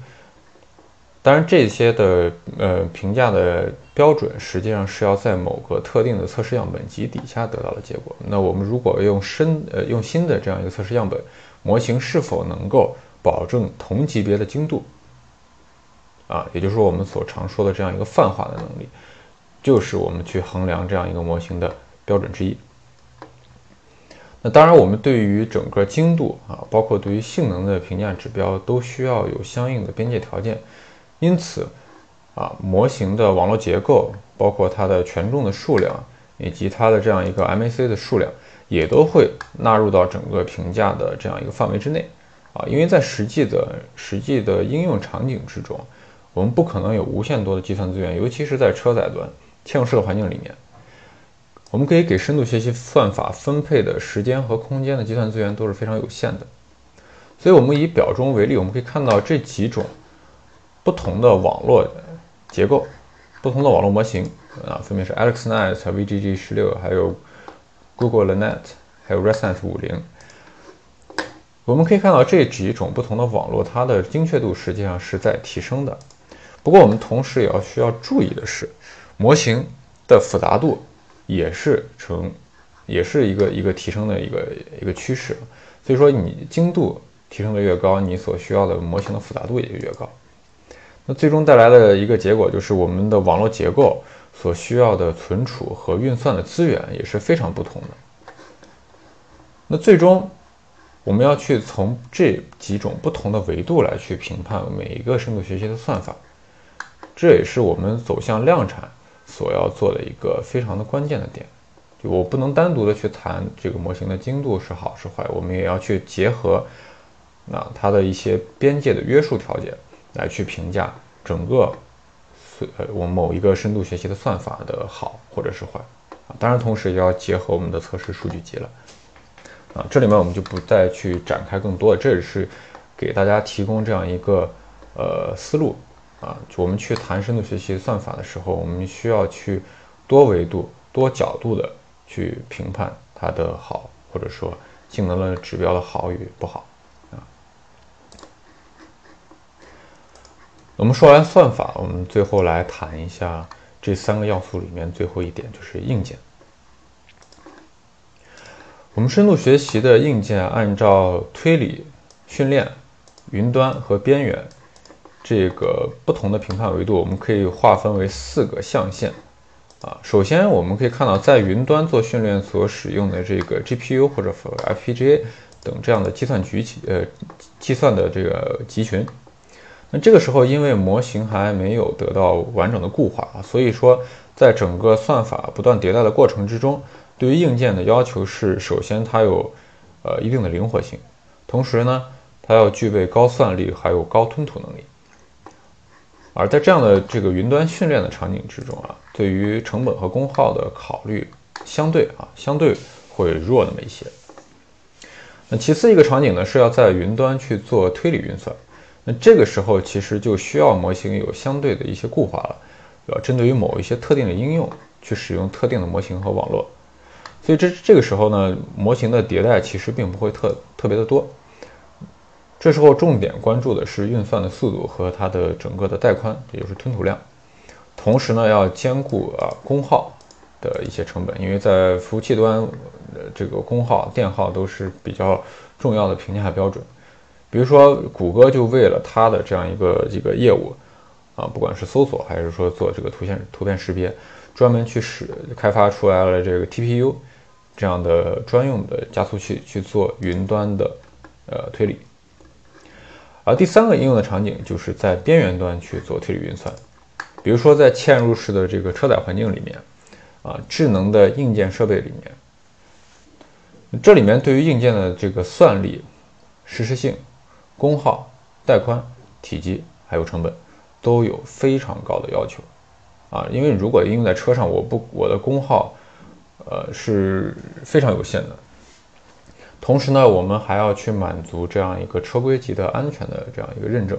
当然，这些的呃评价的标准实际上是要在某个特定的测试样本集底下得到的结果。那我们如果用深呃用新的这样一个测试样本模型，是否能够保证同级别的精度？啊，也就是说我们所常说的这样一个泛化的能力，就是我们去衡量这样一个模型的标准之一。那当然，我们对于整个精度啊，包括对于性能的评价指标，都需要有相应的边界条件。因此，啊，模型的网络结构，包括它的权重的数量，以及它的这样一个 MAC 的数量，也都会纳入到整个评价的这样一个范围之内啊，因为在实际的实际的应用场景之中，我们不可能有无限多的计算资源，尤其是在车载端嵌入式的环境里面，我们可以给深度学习算法分配的时间和空间的计算资源都是非常有限的。所以，我们以表中为例，我们可以看到这几种不同的网络结构、不同的网络模型啊，分别是 AlexNet、VGG 十六，还有 Google Net，还有 ResNet 五零。我们可以看到这几种不同的网络，它的精确度实际上是在提升的。不过，我们同时也要需要注意的是，模型的复杂度也是呈，也是一个一个提升的一个一个趋势。所以说，你精度。提升的越高，你所需要的模型的复杂度也就越高。那最终带来的一个结果就是，我们的网络结构所需要的存储和运算的资源也是非常不同的。那最终，我们要去从这几种不同的维度来去评判每一个深度学习的算法，这也是我们走向量产所要做的一个非常的关键的点。就我不能单独的去谈这个模型的精度是好是坏，我们也要去结合。那它的一些边界的约束条件，来去评价整个，呃，我们某一个深度学习的算法的好或者是坏啊。当然，同时也要结合我们的测试数据集了啊。这里面我们就不再去展开更多，这也是给大家提供这样一个呃思路啊。我们去谈深度学习算法的时候，我们需要去多维度、多角度的去评判它的好，或者说性能的指标的好与不好啊。我们说完算法，我们最后来谈一下这三个要素里面最后一点，就是硬件。我们深度学习的硬件，按照推理、训练、云端和边缘这个不同的评判维度，我们可以划分为四个象限。啊，首先我们可以看到，在云端做训练所使用的这个 GPU 或者 FPGA 等这样的计算局呃计算的这个集群。那这个时候，因为模型还没有得到完整的固化啊，所以说在整个算法不断迭代的过程之中，对于硬件的要求是：首先它有呃一定的灵活性，同时呢，它要具备高算力还有高吞吐能力。而在这样的这个云端训练的场景之中啊，对于成本和功耗的考虑相对啊相对会弱那么一些。那其次一个场景呢，是要在云端去做推理运算。那这个时候其实就需要模型有相对的一些固化了，要针对于某一些特定的应用去使用特定的模型和网络，所以这这个时候呢，模型的迭代其实并不会特特别的多。这时候重点关注的是运算的速度和它的整个的带宽，也就是吞吐量，同时呢要兼顾啊功耗的一些成本，因为在服务器端，呃这个功耗电耗都是比较重要的评价标准。比如说，谷歌就为了它的这样一个这个业务，啊，不管是搜索还是说做这个图片图片识别，专门去使开发出来了这个 TPU 这样的专用的加速器去做云端的呃推理。而第三个应用的场景就是在边缘端去做推理运算，比如说在嵌入式的这个车载环境里面，啊，智能的硬件设备里面，这里面对于硬件的这个算力、实时性。功耗、带宽、体积还有成本，都有非常高的要求啊！因为如果应用在车上，我不我的功耗，呃是非常有限的。同时呢，我们还要去满足这样一个车规级的安全的这样一个认证。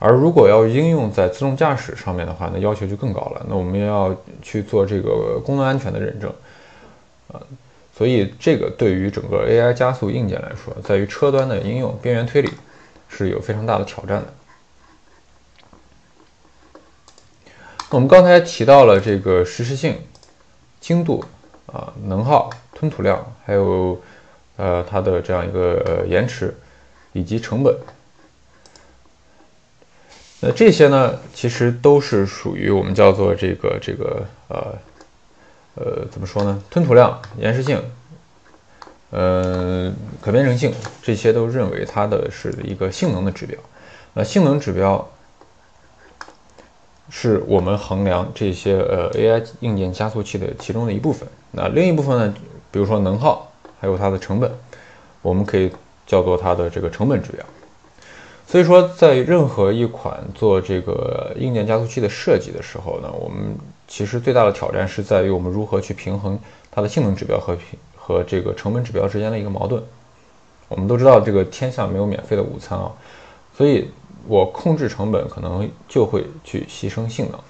而如果要应用在自动驾驶上面的话，那要求就更高了。那我们要去做这个功能安全的认证啊，所以这个对于整个 AI 加速硬件来说，在于车端的应用边缘推理。是有非常大的挑战的。我们刚才提到了这个实时性、精度啊、能耗、吞吐量，还有呃它的这样一个呃延迟以及成本。那这些呢，其实都是属于我们叫做这个这个呃呃怎么说呢？吞吐量、延时性。呃，可编程性这些都认为它的是一个性能的指标。那性能指标是我们衡量这些呃 AI 硬件加速器的其中的一部分。那另一部分呢，比如说能耗还有它的成本，我们可以叫做它的这个成本指标。所以说，在任何一款做这个硬件加速器的设计的时候呢，我们其实最大的挑战是在于我们如何去平衡它的性能指标和平和这个成本指标之间的一个矛盾。我们都知道，这个天下没有免费的午餐啊，所以我控制成本可能就会去牺牲性能。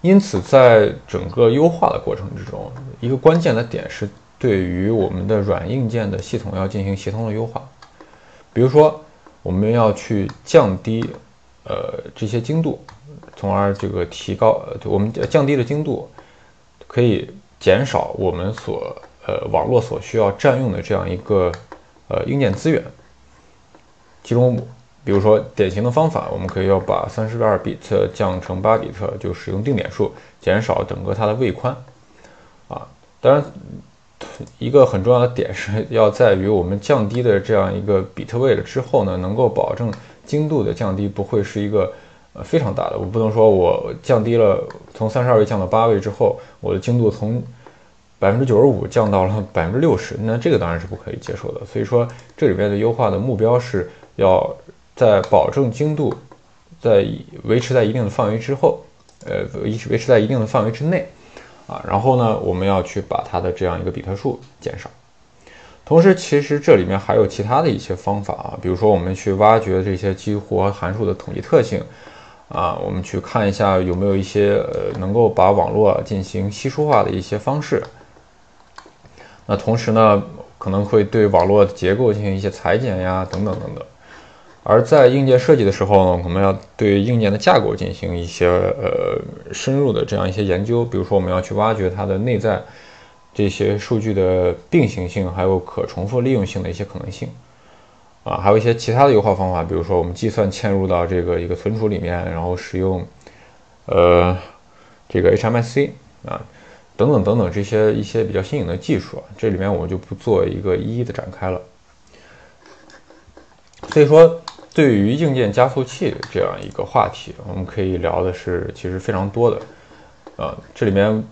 因此，在整个优化的过程之中，一个关键的点是对于我们的软硬件的系统要进行协同的优化，比如说。我们要去降低，呃，这些精度，从而这个提高，呃我们降低的精度，可以减少我们所呃网络所需要占用的这样一个呃硬件资源。其中，比如说典型的方法，我们可以要把三十二比特降成八比特，就使用定点数，减少整个它的位宽。啊，当然。一个很重要的点是要在于我们降低的这样一个比特位了之后呢，能够保证精度的降低不会是一个呃非常大的。我不能说我降低了从三十二位降到八位之后，我的精度从百分之九十五降到了百分之六十，那这个当然是不可以接受的。所以说这里面的优化的目标是要在保证精度在维持在一定的范围之后，呃维维持在一定的范围之内。啊，然后呢，我们要去把它的这样一个比特数减少。同时，其实这里面还有其他的一些方法啊，比如说我们去挖掘这些激活函数的统计特性啊，我们去看一下有没有一些呃能够把网络进行稀疏化的一些方式。那同时呢，可能会对网络结构进行一些裁剪呀，等等等等。而在硬件设计的时候呢，我们要对硬件的架构进行一些呃深入的这样一些研究，比如说我们要去挖掘它的内在这些数据的并行性，还有可重复利用性的一些可能性啊，还有一些其他的优化方法，比如说我们计算嵌入到这个一个存储里面，然后使用呃这个 HMIC 啊等等等等这些一些比较新颖的技术，这里面我就不做一个一一的展开了。所以说。对于硬件加速器这样一个话题，我们可以聊的是其实非常多的，啊，这里面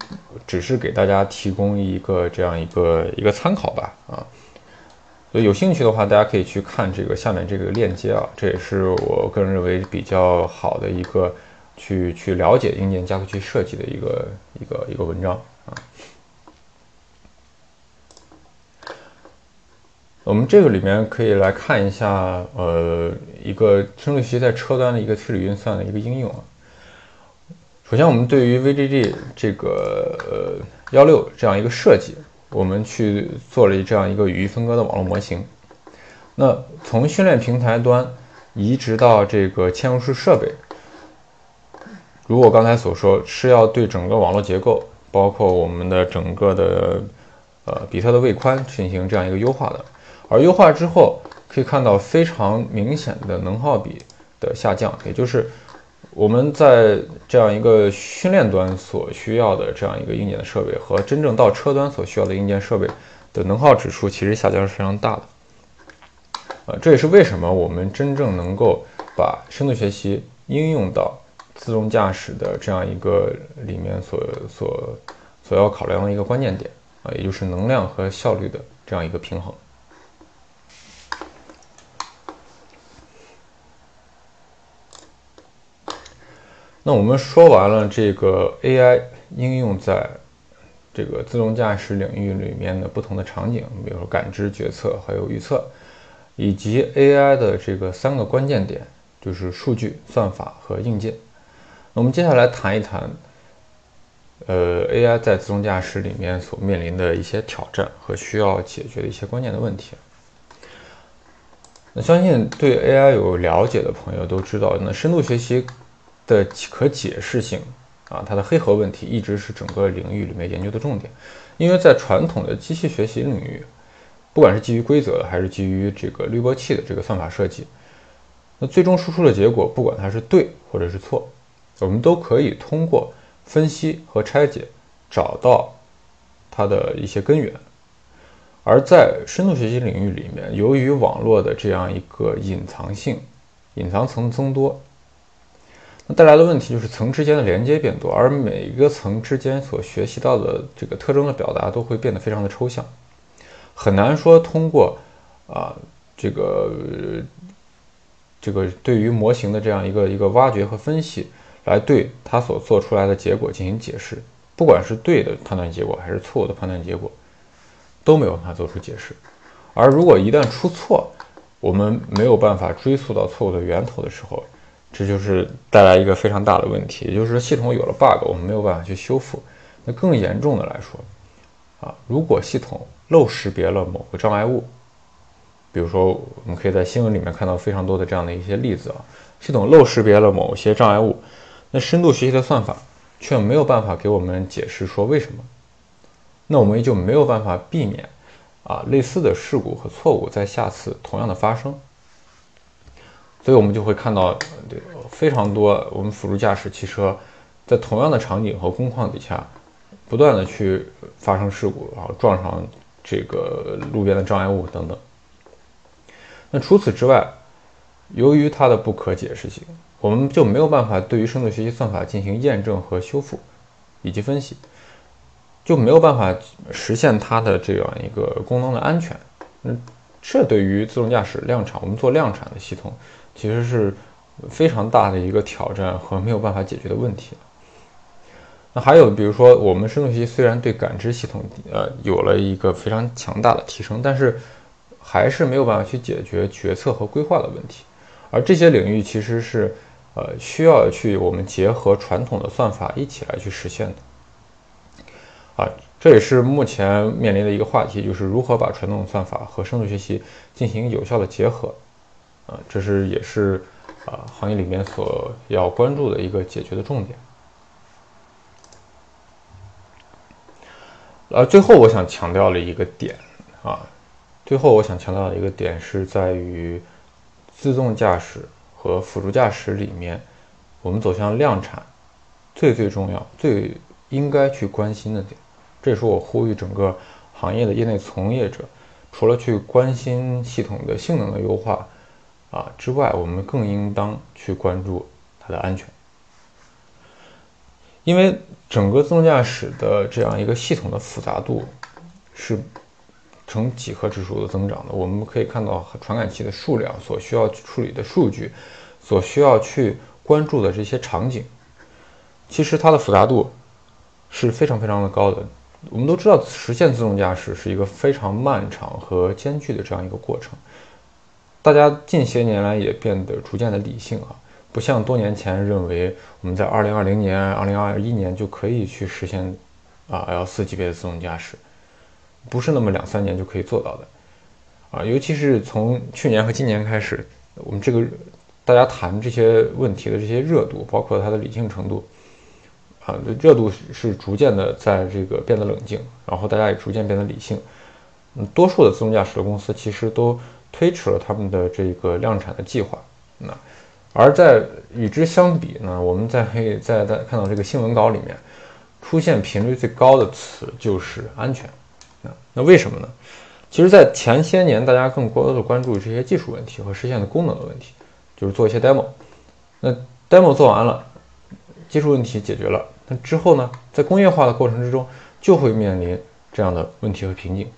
只是给大家提供一个这样一个一个参考吧，啊，所以有兴趣的话，大家可以去看这个下面这个链接啊，这也是我个人认为比较好的一个去去了解硬件加速器设计的一个一个一个文章。我们这个里面可以来看一下，呃，一个深度学习在车端的一个推理运算的一个应用啊。首先，我们对于 VGG 这个呃幺六这样一个设计，我们去做了这样一个语义分割的网络模型。那从训练平台端移植到这个嵌入式设备，如我刚才所说，是要对整个网络结构，包括我们的整个的呃比特的位宽进行这样一个优化的。而优化之后，可以看到非常明显的能耗比的下降，也就是我们在这样一个训练端所需要的这样一个硬件的设备和真正到车端所需要的硬件设备的能耗指数其实下降是非常大的。呃，这也是为什么我们真正能够把深度学习应用到自动驾驶的这样一个里面所所所要考量的一个关键点啊，也就是能量和效率的这样一个平衡。那我们说完了这个 AI 应用在这个自动驾驶领域里面的不同的场景，比如说感知、决策还有预测，以及 AI 的这个三个关键点，就是数据、算法和硬件。那我们接下来谈一谈，呃，AI 在自动驾驶里面所面临的一些挑战和需要解决的一些关键的问题。那相信对 AI 有了解的朋友都知道，那深度学习。的可解释性啊，它的黑盒问题一直是整个领域里面研究的重点。因为在传统的机器学习领域，不管是基于规则的，还是基于这个滤波器的这个算法设计，那最终输出的结果，不管它是对或者是错，我们都可以通过分析和拆解找到它的一些根源。而在深度学习领域里面，由于网络的这样一个隐藏性、隐藏层增多。带来的问题就是层之间的连接变多，而每一个层之间所学习到的这个特征的表达都会变得非常的抽象。很难说通过啊这个这个对于模型的这样一个一个挖掘和分析，来对它所做出来的结果进行解释，不管是对的判断结果还是错误的判断结果，都没有办法做出解释。而如果一旦出错，我们没有办法追溯到错误的源头的时候，这就是带来一个非常大的问题，也就是说系统有了 bug，我们没有办法去修复。那更严重的来说，啊，如果系统漏识别了某个障碍物，比如说我们可以在新闻里面看到非常多的这样的一些例子啊，系统漏识别了某些障碍物，那深度学习的算法却没有办法给我们解释说为什么，那我们也就没有办法避免啊类似的事故和错误在下次同样的发生。所以我们就会看到，非常多我们辅助驾驶汽车，在同样的场景和工况底下，不断的去发生事故，然后撞上这个路边的障碍物等等。那除此之外，由于它的不可解释性，我们就没有办法对于深度学习算法进行验证和修复以及分析，就没有办法实现它的这样一个功能的安全。嗯，这对于自动驾驶量产，我们做量产的系统。其实是非常大的一个挑战和没有办法解决的问题。那还有，比如说，我们深度学习虽然对感知系统呃有了一个非常强大的提升，但是还是没有办法去解决决策和规划的问题。而这些领域其实是呃需要去我们结合传统的算法一起来去实现的。啊，这也是目前面临的一个话题，就是如何把传统算法和深度学习进行有效的结合。啊，这是也是啊行业里面所要关注的一个解决的重点。呃，最后我想强调的一个点啊，最后我想强调的一个点是在于自动驾驶和辅助驾驶里面，我们走向量产最最重要、最应该去关心的点。这也是我呼吁整个行业的业内从业者，除了去关心系统的性能的优化。啊之外，我们更应当去关注它的安全，因为整个自动驾驶的这样一个系统的复杂度是呈几何指数的增长的。我们可以看到传感器的数量所需要处理的数据，所需要去关注的这些场景，其实它的复杂度是非常非常的高的。我们都知道，实现自动驾驶是一个非常漫长和艰巨的这样一个过程。大家近些年来也变得逐渐的理性啊，不像多年前认为我们在二零二零年、二零二一年就可以去实现啊 L 四级别的自动驾驶，不是那么两三年就可以做到的啊。尤其是从去年和今年开始，我们这个大家谈这些问题的这些热度，包括它的理性程度啊，热度是逐渐的在这个变得冷静，然后大家也逐渐变得理性。嗯，多数的自动驾驶的公司其实都。推迟了他们的这个量产的计划，那而在与之相比呢，我们在可以在在看到这个新闻稿里面出现频率最高的词就是安全，那那为什么呢？其实，在前些年，大家更多的关注这些技术问题和实现的功能的问题，就是做一些 demo，那 demo 做完了，技术问题解决了，那之后呢，在工业化的过程之中就会面临这样的问题和瓶颈。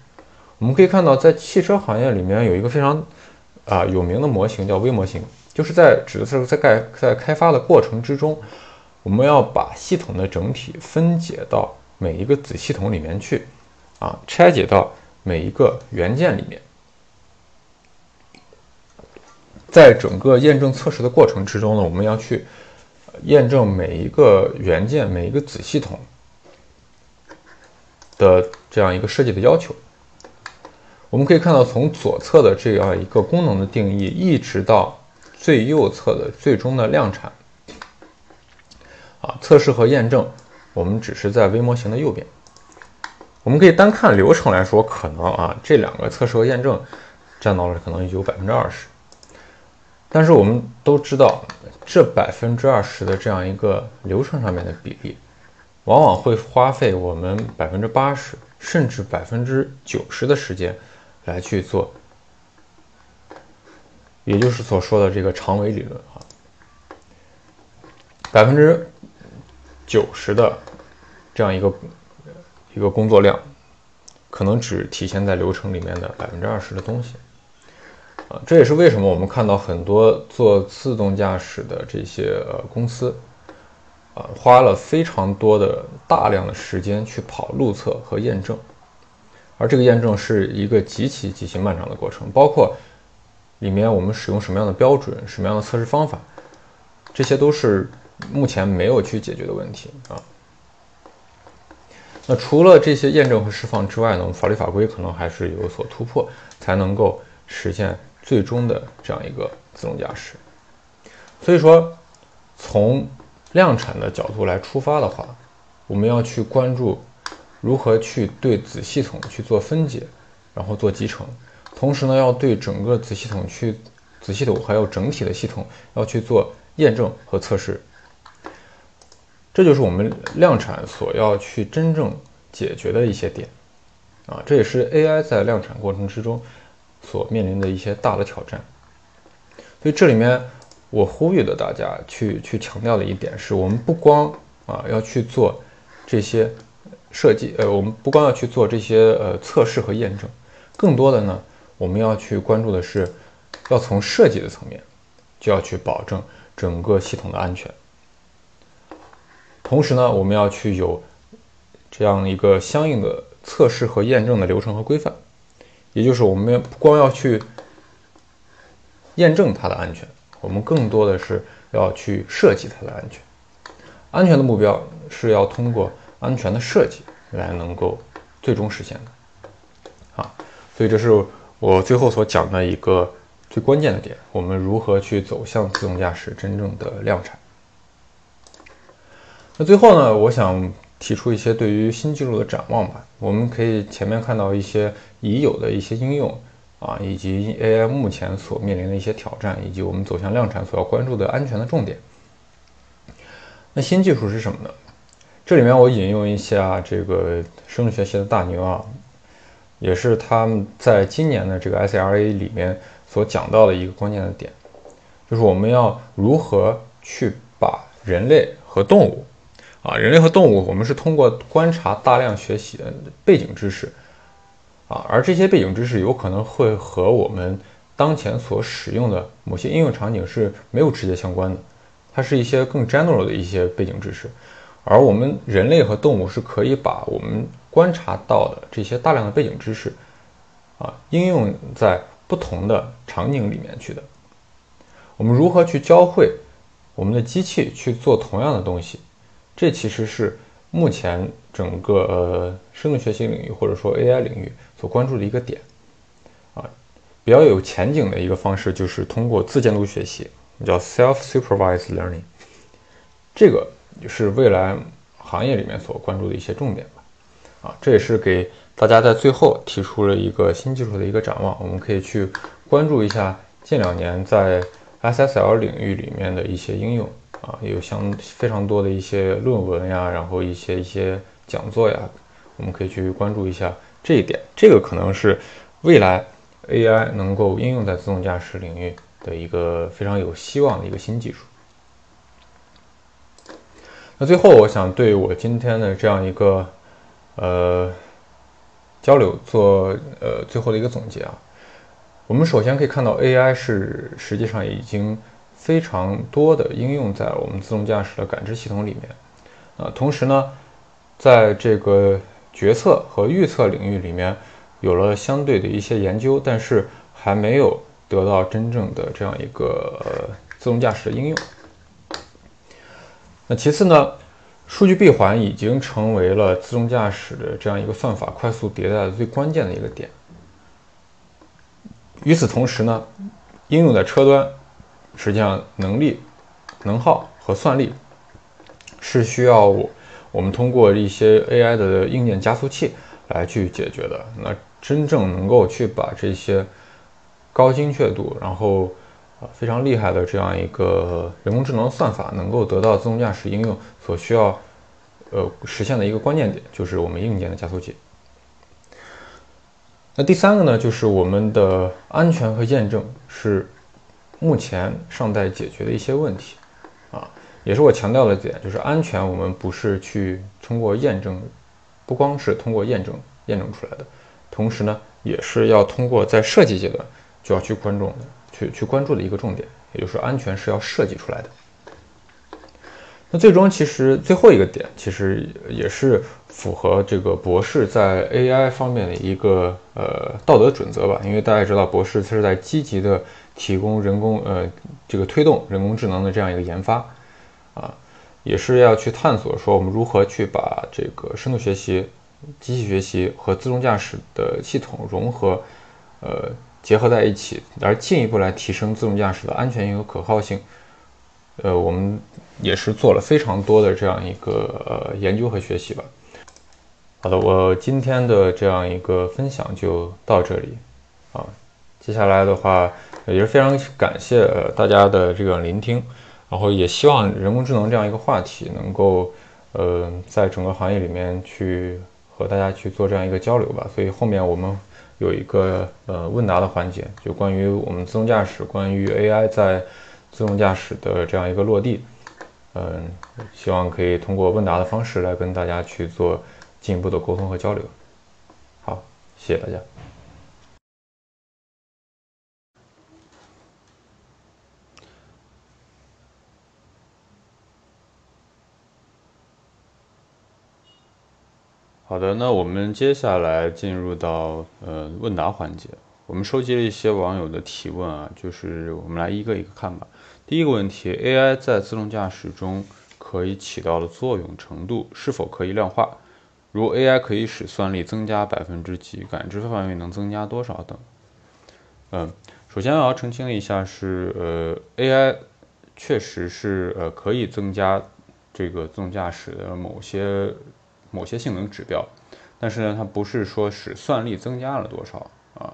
我们可以看到，在汽车行业里面有一个非常啊有名的模型叫微模型，就是在指的是在开在开发的过程之中，我们要把系统的整体分解到每一个子系统里面去，啊，拆解到每一个元件里面，在整个验证测试的过程之中呢，我们要去验证每一个元件、每一个子系统的这样一个设计的要求。我们可以看到，从左侧的这样一个功能的定义，一直到最右侧的最终的量产，啊，测试和验证，我们只是在微模型的右边。我们可以单看流程来说，可能啊，这两个测试和验证占到了可能有百分之二十。但是我们都知道，这百分之二十的这样一个流程上面的比例，往往会花费我们百分之八十甚至百分之九十的时间。来去做，也就是所说的这个长尾理论啊，百分之九十的这样一个一个工作量，可能只体现在流程里面的百分之二十的东西。啊，这也是为什么我们看到很多做自动驾驶的这些呃公司，啊，花了非常多的大量的时间去跑路测和验证，而这个验证是一个极其极其漫长的过程，包括里面我们使用什么样的标准、什么样的测试方法，这些都是目前没有去解决的问题啊。那除了这些验证和释放之外呢，我们法律法规可能还是有所突破，才能够实现。最终的这样一个自动驾驶，所以说从量产的角度来出发的话，我们要去关注如何去对子系统去做分解，然后做集成，同时呢，要对整个子系统去子系统还有整体的系统要去做验证和测试，这就是我们量产所要去真正解决的一些点。啊，这也是 AI 在量产过程之中。所面临的一些大的挑战，所以这里面我呼吁的大家去去强调的一点是，我们不光啊要去做这些设计，呃，我们不光要去做这些呃测试和验证，更多的呢，我们要去关注的是，要从设计的层面就要去保证整个系统的安全，同时呢，我们要去有这样一个相应的测试和验证的流程和规范。也就是我们不光要去验证它的安全，我们更多的是要去设计它的安全。安全的目标是要通过安全的设计来能够最终实现的。啊，所以这是我最后所讲的一个最关键的点：我们如何去走向自动驾驶真正的量产。那最后呢，我想。提出一些对于新技术的展望吧。我们可以前面看到一些已有的一些应用啊，以及 AI 目前所面临的一些挑战，以及我们走向量产所要关注的安全的重点。那新技术是什么呢？这里面我引用一下这个生物学系的大牛啊，也是他们在今年的这个 SLA 里面所讲到的一个关键的点，就是我们要如何去把人类和动物。啊，人类和动物，我们是通过观察大量学习的背景知识，啊，而这些背景知识有可能会和我们当前所使用的某些应用场景是没有直接相关的，它是一些更 general 的一些背景知识，而我们人类和动物是可以把我们观察到的这些大量的背景知识，啊，应用在不同的场景里面去的。我们如何去教会我们的机器去做同样的东西？这其实是目前整个呃生物学习领域或者说 AI 领域所关注的一个点啊，比较有前景的一个方式就是通过自监督学习，叫 self-supervised learning，这个是未来行业里面所关注的一些重点吧。啊，这也是给大家在最后提出了一个新技术的一个展望，我们可以去关注一下近两年在 SSL 领域里面的一些应用。啊，有相非常多的一些论文呀，然后一些一些讲座呀，我们可以去关注一下这一点。这个可能是未来 AI 能够应用在自动驾驶领域的一个非常有希望的一个新技术。那最后，我想对我今天的这样一个呃交流做呃最后的一个总结啊。我们首先可以看到，AI 是实际上已经。非常多的应用在我们自动驾驶的感知系统里面，啊，同时呢，在这个决策和预测领域里面有了相对的一些研究，但是还没有得到真正的这样一个自动驾驶的应用。那其次呢，数据闭环已经成为了自动驾驶的这样一个算法快速迭代的最关键的一个点。与此同时呢，应用在车端。实际上，能力、能耗和算力是需要我们通过一些 AI 的硬件加速器来去解决的。那真正能够去把这些高精确度，然后非常厉害的这样一个人工智能算法能够得到自动驾驶应用所需要呃实现的一个关键点，就是我们硬件的加速器。那第三个呢，就是我们的安全和验证是。目前尚待解决的一些问题，啊，也是我强调的点，就是安全，我们不是去通过验证，不光是通过验证验证出来的，同时呢，也是要通过在设计阶段就要去关注的，去去关注的一个重点，也就是安全是要设计出来的。那最终其实最后一个点，其实也是符合这个博士在 AI 方面的一个呃道德准则吧。因为大家知道，博士他是在积极的提供人工呃这个推动人工智能的这样一个研发啊，也是要去探索说我们如何去把这个深度学习、机器学习和自动驾驶的系统融合呃结合在一起，而进一步来提升自动驾驶的安全性和可靠性。呃，我们也是做了非常多的这样一个呃研究和学习吧。好的，我今天的这样一个分享就到这里啊。接下来的话也是非常感谢大家的这个聆听，然后也希望人工智能这样一个话题能够呃在整个行业里面去和大家去做这样一个交流吧。所以后面我们有一个呃问答的环节，就关于我们自动驾驶，关于 AI 在自动驾驶的这样一个落地，嗯，希望可以通过问答的方式来跟大家去做进一步的沟通和交流。好，谢谢大家。好的，那我们接下来进入到呃问答环节。我们收集了一些网友的提问啊，就是我们来一个一个看吧。第一个问题，AI 在自动驾驶中可以起到的作用程度是否可以量化？如 AI 可以使算力增加百分之几，感知范围能增加多少等。嗯，首先我要澄清一下，是呃，AI 确实是呃可以增加这个自动驾驶的某些某些性能指标，但是呢，它不是说使算力增加了多少啊。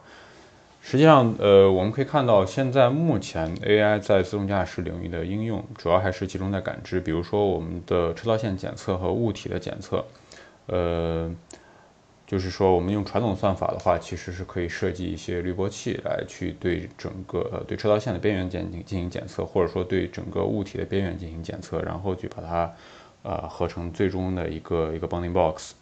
实际上，呃，我们可以看到，现在目前 AI 在自动驾驶领域的应用，主要还是集中在感知，比如说我们的车道线检测和物体的检测。呃，就是说，我们用传统算法的话，其实是可以设计一些滤波器来去对整个呃对车道线的边缘进行进行检测，或者说对整个物体的边缘进行检测，然后去把它呃合成最终的一个一个 bounding box。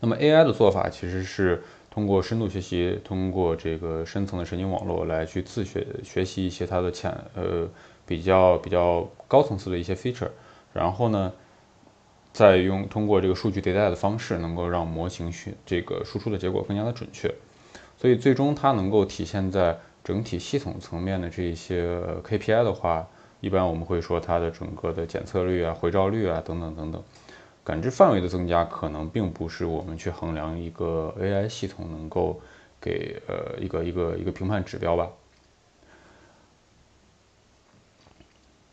那么 AI 的做法其实是。通过深度学习，通过这个深层的神经网络来去自学学习一些它的潜呃比较比较高层次的一些 feature，然后呢，再用通过这个数据迭代的方式，能够让模型去这个输出的结果更加的准确，所以最终它能够体现在整体系统层面的这一些 KPI 的话，一般我们会说它的整个的检测率啊、回照率啊等等等等。感知范围的增加，可能并不是我们去衡量一个 AI 系统能够给呃一个一个一个评判指标吧。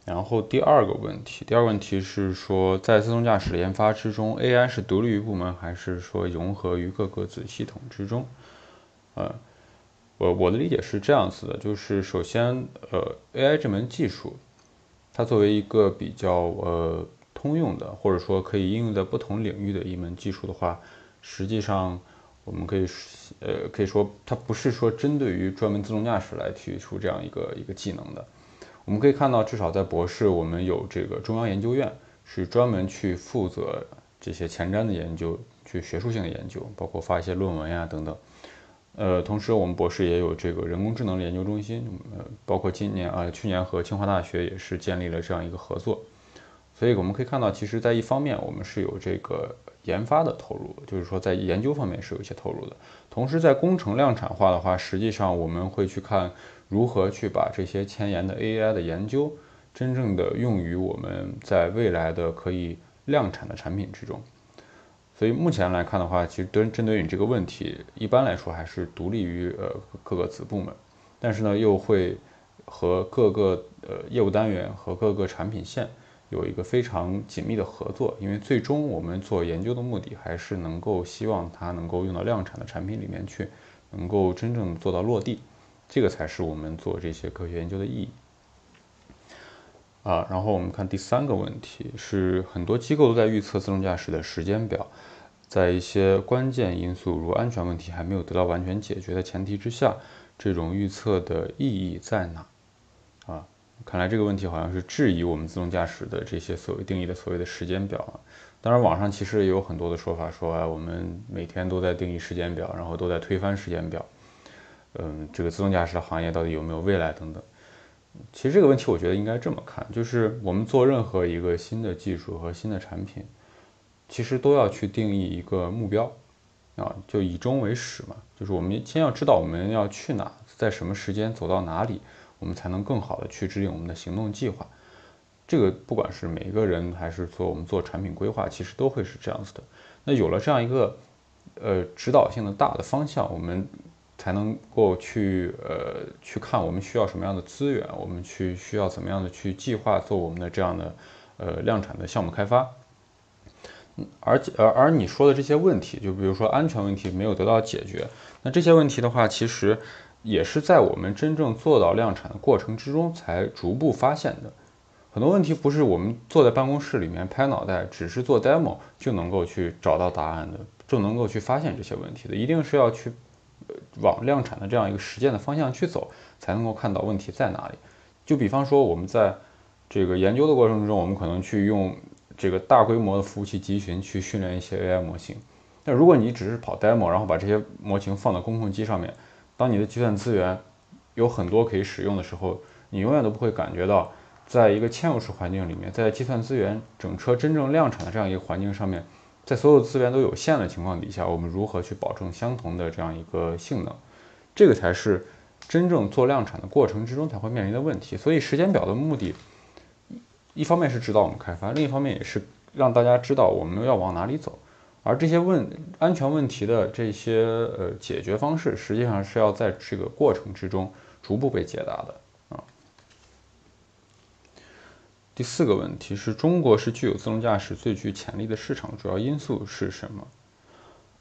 然后第二个问题，第二个问题是说，在自动驾驶研发之中，AI 是独立于部门，还是说融合于各个子系统之中？呃，我我的理解是这样子的，就是首先，呃，AI 这门技术，它作为一个比较呃。通用的，或者说可以应用在不同领域的一门技术的话，实际上我们可以呃可以说它不是说针对于专门自动驾驶来提出这样一个一个技能的。我们可以看到，至少在博士，我们有这个中央研究院是专门去负责这些前瞻的研究，去学术性的研究，包括发一些论文呀等等。呃，同时我们博士也有这个人工智能研究中心，呃，包括今年啊去年和清华大学也是建立了这样一个合作。所以我们可以看到，其实，在一方面，我们是有这个研发的投入，就是说在研究方面是有一些投入的。同时，在工程量产化的话，实际上我们会去看如何去把这些前沿的 AI 的研究，真正的用于我们在未来的可以量产的产品之中。所以目前来看的话，其实针针对你这个问题，一般来说还是独立于呃各个子部门，但是呢，又会和各个呃业务单元和各个产品线。有一个非常紧密的合作，因为最终我们做研究的目的还是能够希望它能够用到量产的产品里面去，能够真正做到落地，这个才是我们做这些科学研究的意义。啊，然后我们看第三个问题，是很多机构都在预测自动驾驶的时间表，在一些关键因素如安全问题还没有得到完全解决的前提之下，这种预测的意义在哪？啊？看来这个问题好像是质疑我们自动驾驶的这些所谓定义的所谓的时间表啊。当然，网上其实也有很多的说法，说啊，我们每天都在定义时间表，然后都在推翻时间表。嗯，这个自动驾驶的行业到底有没有未来等等？其实这个问题，我觉得应该这么看，就是我们做任何一个新的技术和新的产品，其实都要去定义一个目标啊，就以终为始嘛，就是我们先要知道我们要去哪，在什么时间走到哪里，我们才能更好的去制定我们的行动计划。这个不管是每一个人还是说我们做产品规划，其实都会是这样子的。那有了这样一个呃指导性的大的方向，我们才能够去呃去看我们需要什么样的资源，我们去需要怎么样的去计划做我们的这样的呃量产的项目开发。而而而你说的这些问题，就比如说安全问题没有得到解决，那这些问题的话，其实也是在我们真正做到量产的过程之中才逐步发现的。很多问题不是我们坐在办公室里面拍脑袋，只是做 demo 就能够去找到答案的，就能够去发现这些问题的，一定是要去往量产的这样一个实践的方向去走，才能够看到问题在哪里。就比方说我们在这个研究的过程中，我们可能去用这个大规模的服务器集群去训练一些 AI 模型。那如果你只是跑 demo，然后把这些模型放到公控机上面，当你的计算资源有很多可以使用的时候，你永远都不会感觉到。在一个嵌入式环境里面，在计算资源整车真正量产的这样一个环境上面，在所有资源都有限的情况底下，我们如何去保证相同的这样一个性能？这个才是真正做量产的过程之中才会面临的问题。所以时间表的目的，一方面是指导我们开发，另一方面也是让大家知道我们要往哪里走。而这些问安全问题的这些呃解决方式，实际上是要在这个过程之中逐步被解答的。第四个问题是中国是具有自动驾驶最具潜力的市场，主要因素是什么？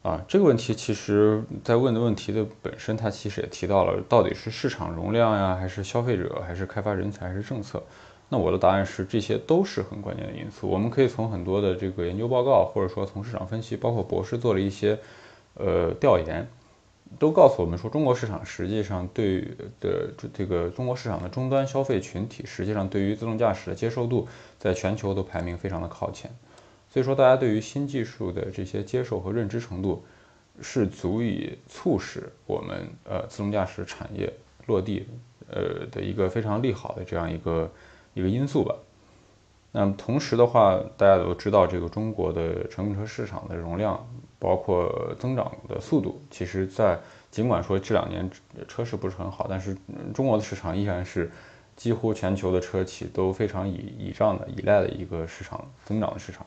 啊，这个问题其实在问的问题的本身，它其实也提到了，到底是市场容量呀，还是消费者，还是开发人才，还是政策？那我的答案是，这些都是很关键的因素。我们可以从很多的这个研究报告，或者说从市场分析，包括博士做了一些呃调研。都告诉我们说，中国市场实际上对的这个中国市场的终端消费群体，实际上对于自动驾驶的接受度，在全球都排名非常的靠前。所以说，大家对于新技术的这些接受和认知程度，是足以促使我们呃自动驾驶产业落地呃的一个非常利好的这样一个一个因素吧。那么同时的话，大家都知道这个中国的乘用车市场的容量，包括增长的速度，其实，在尽管说这两年车市不是很好，但是中国的市场依然是几乎全球的车企都非常倚倚仗的、依赖的一个市场增长的市场。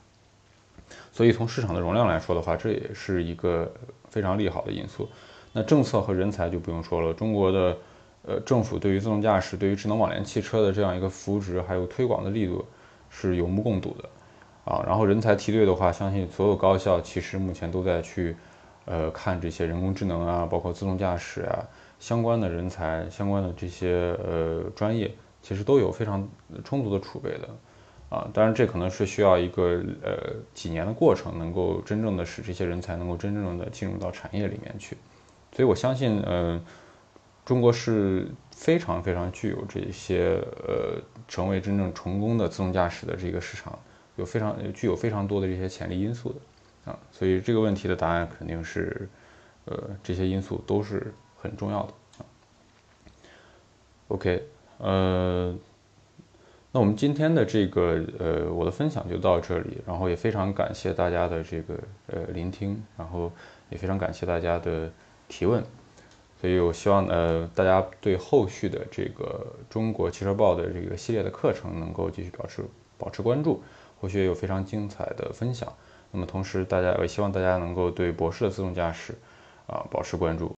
所以从市场的容量来说的话，这也是一个非常利好的因素。那政策和人才就不用说了，中国的呃政府对于自动驾驶、对于智能网联汽车的这样一个扶植还有推广的力度。是有目共睹的，啊，然后人才梯队的话，相信所有高校其实目前都在去，呃，看这些人工智能啊，包括自动驾驶啊相关的人才，相关的这些呃专业，其实都有非常充足的储备的，啊，当然这可能是需要一个呃几年的过程，能够真正的使这些人才能够真正的进入到产业里面去，所以我相信，嗯。中国是非常非常具有这些呃成为真正成功的自动驾驶的这个市场，有非常具有非常多的这些潜力因素的啊，所以这个问题的答案肯定是，呃这些因素都是很重要的啊。OK，呃，那我们今天的这个呃我的分享就到这里，然后也非常感谢大家的这个呃聆听，然后也非常感谢大家的提问。所以，我希望呃，大家对后续的这个中国汽车报的这个系列的课程能够继续保持保持关注，后续有非常精彩的分享。那么，同时大家也希望大家能够对博士的自动驾驶啊保持关注。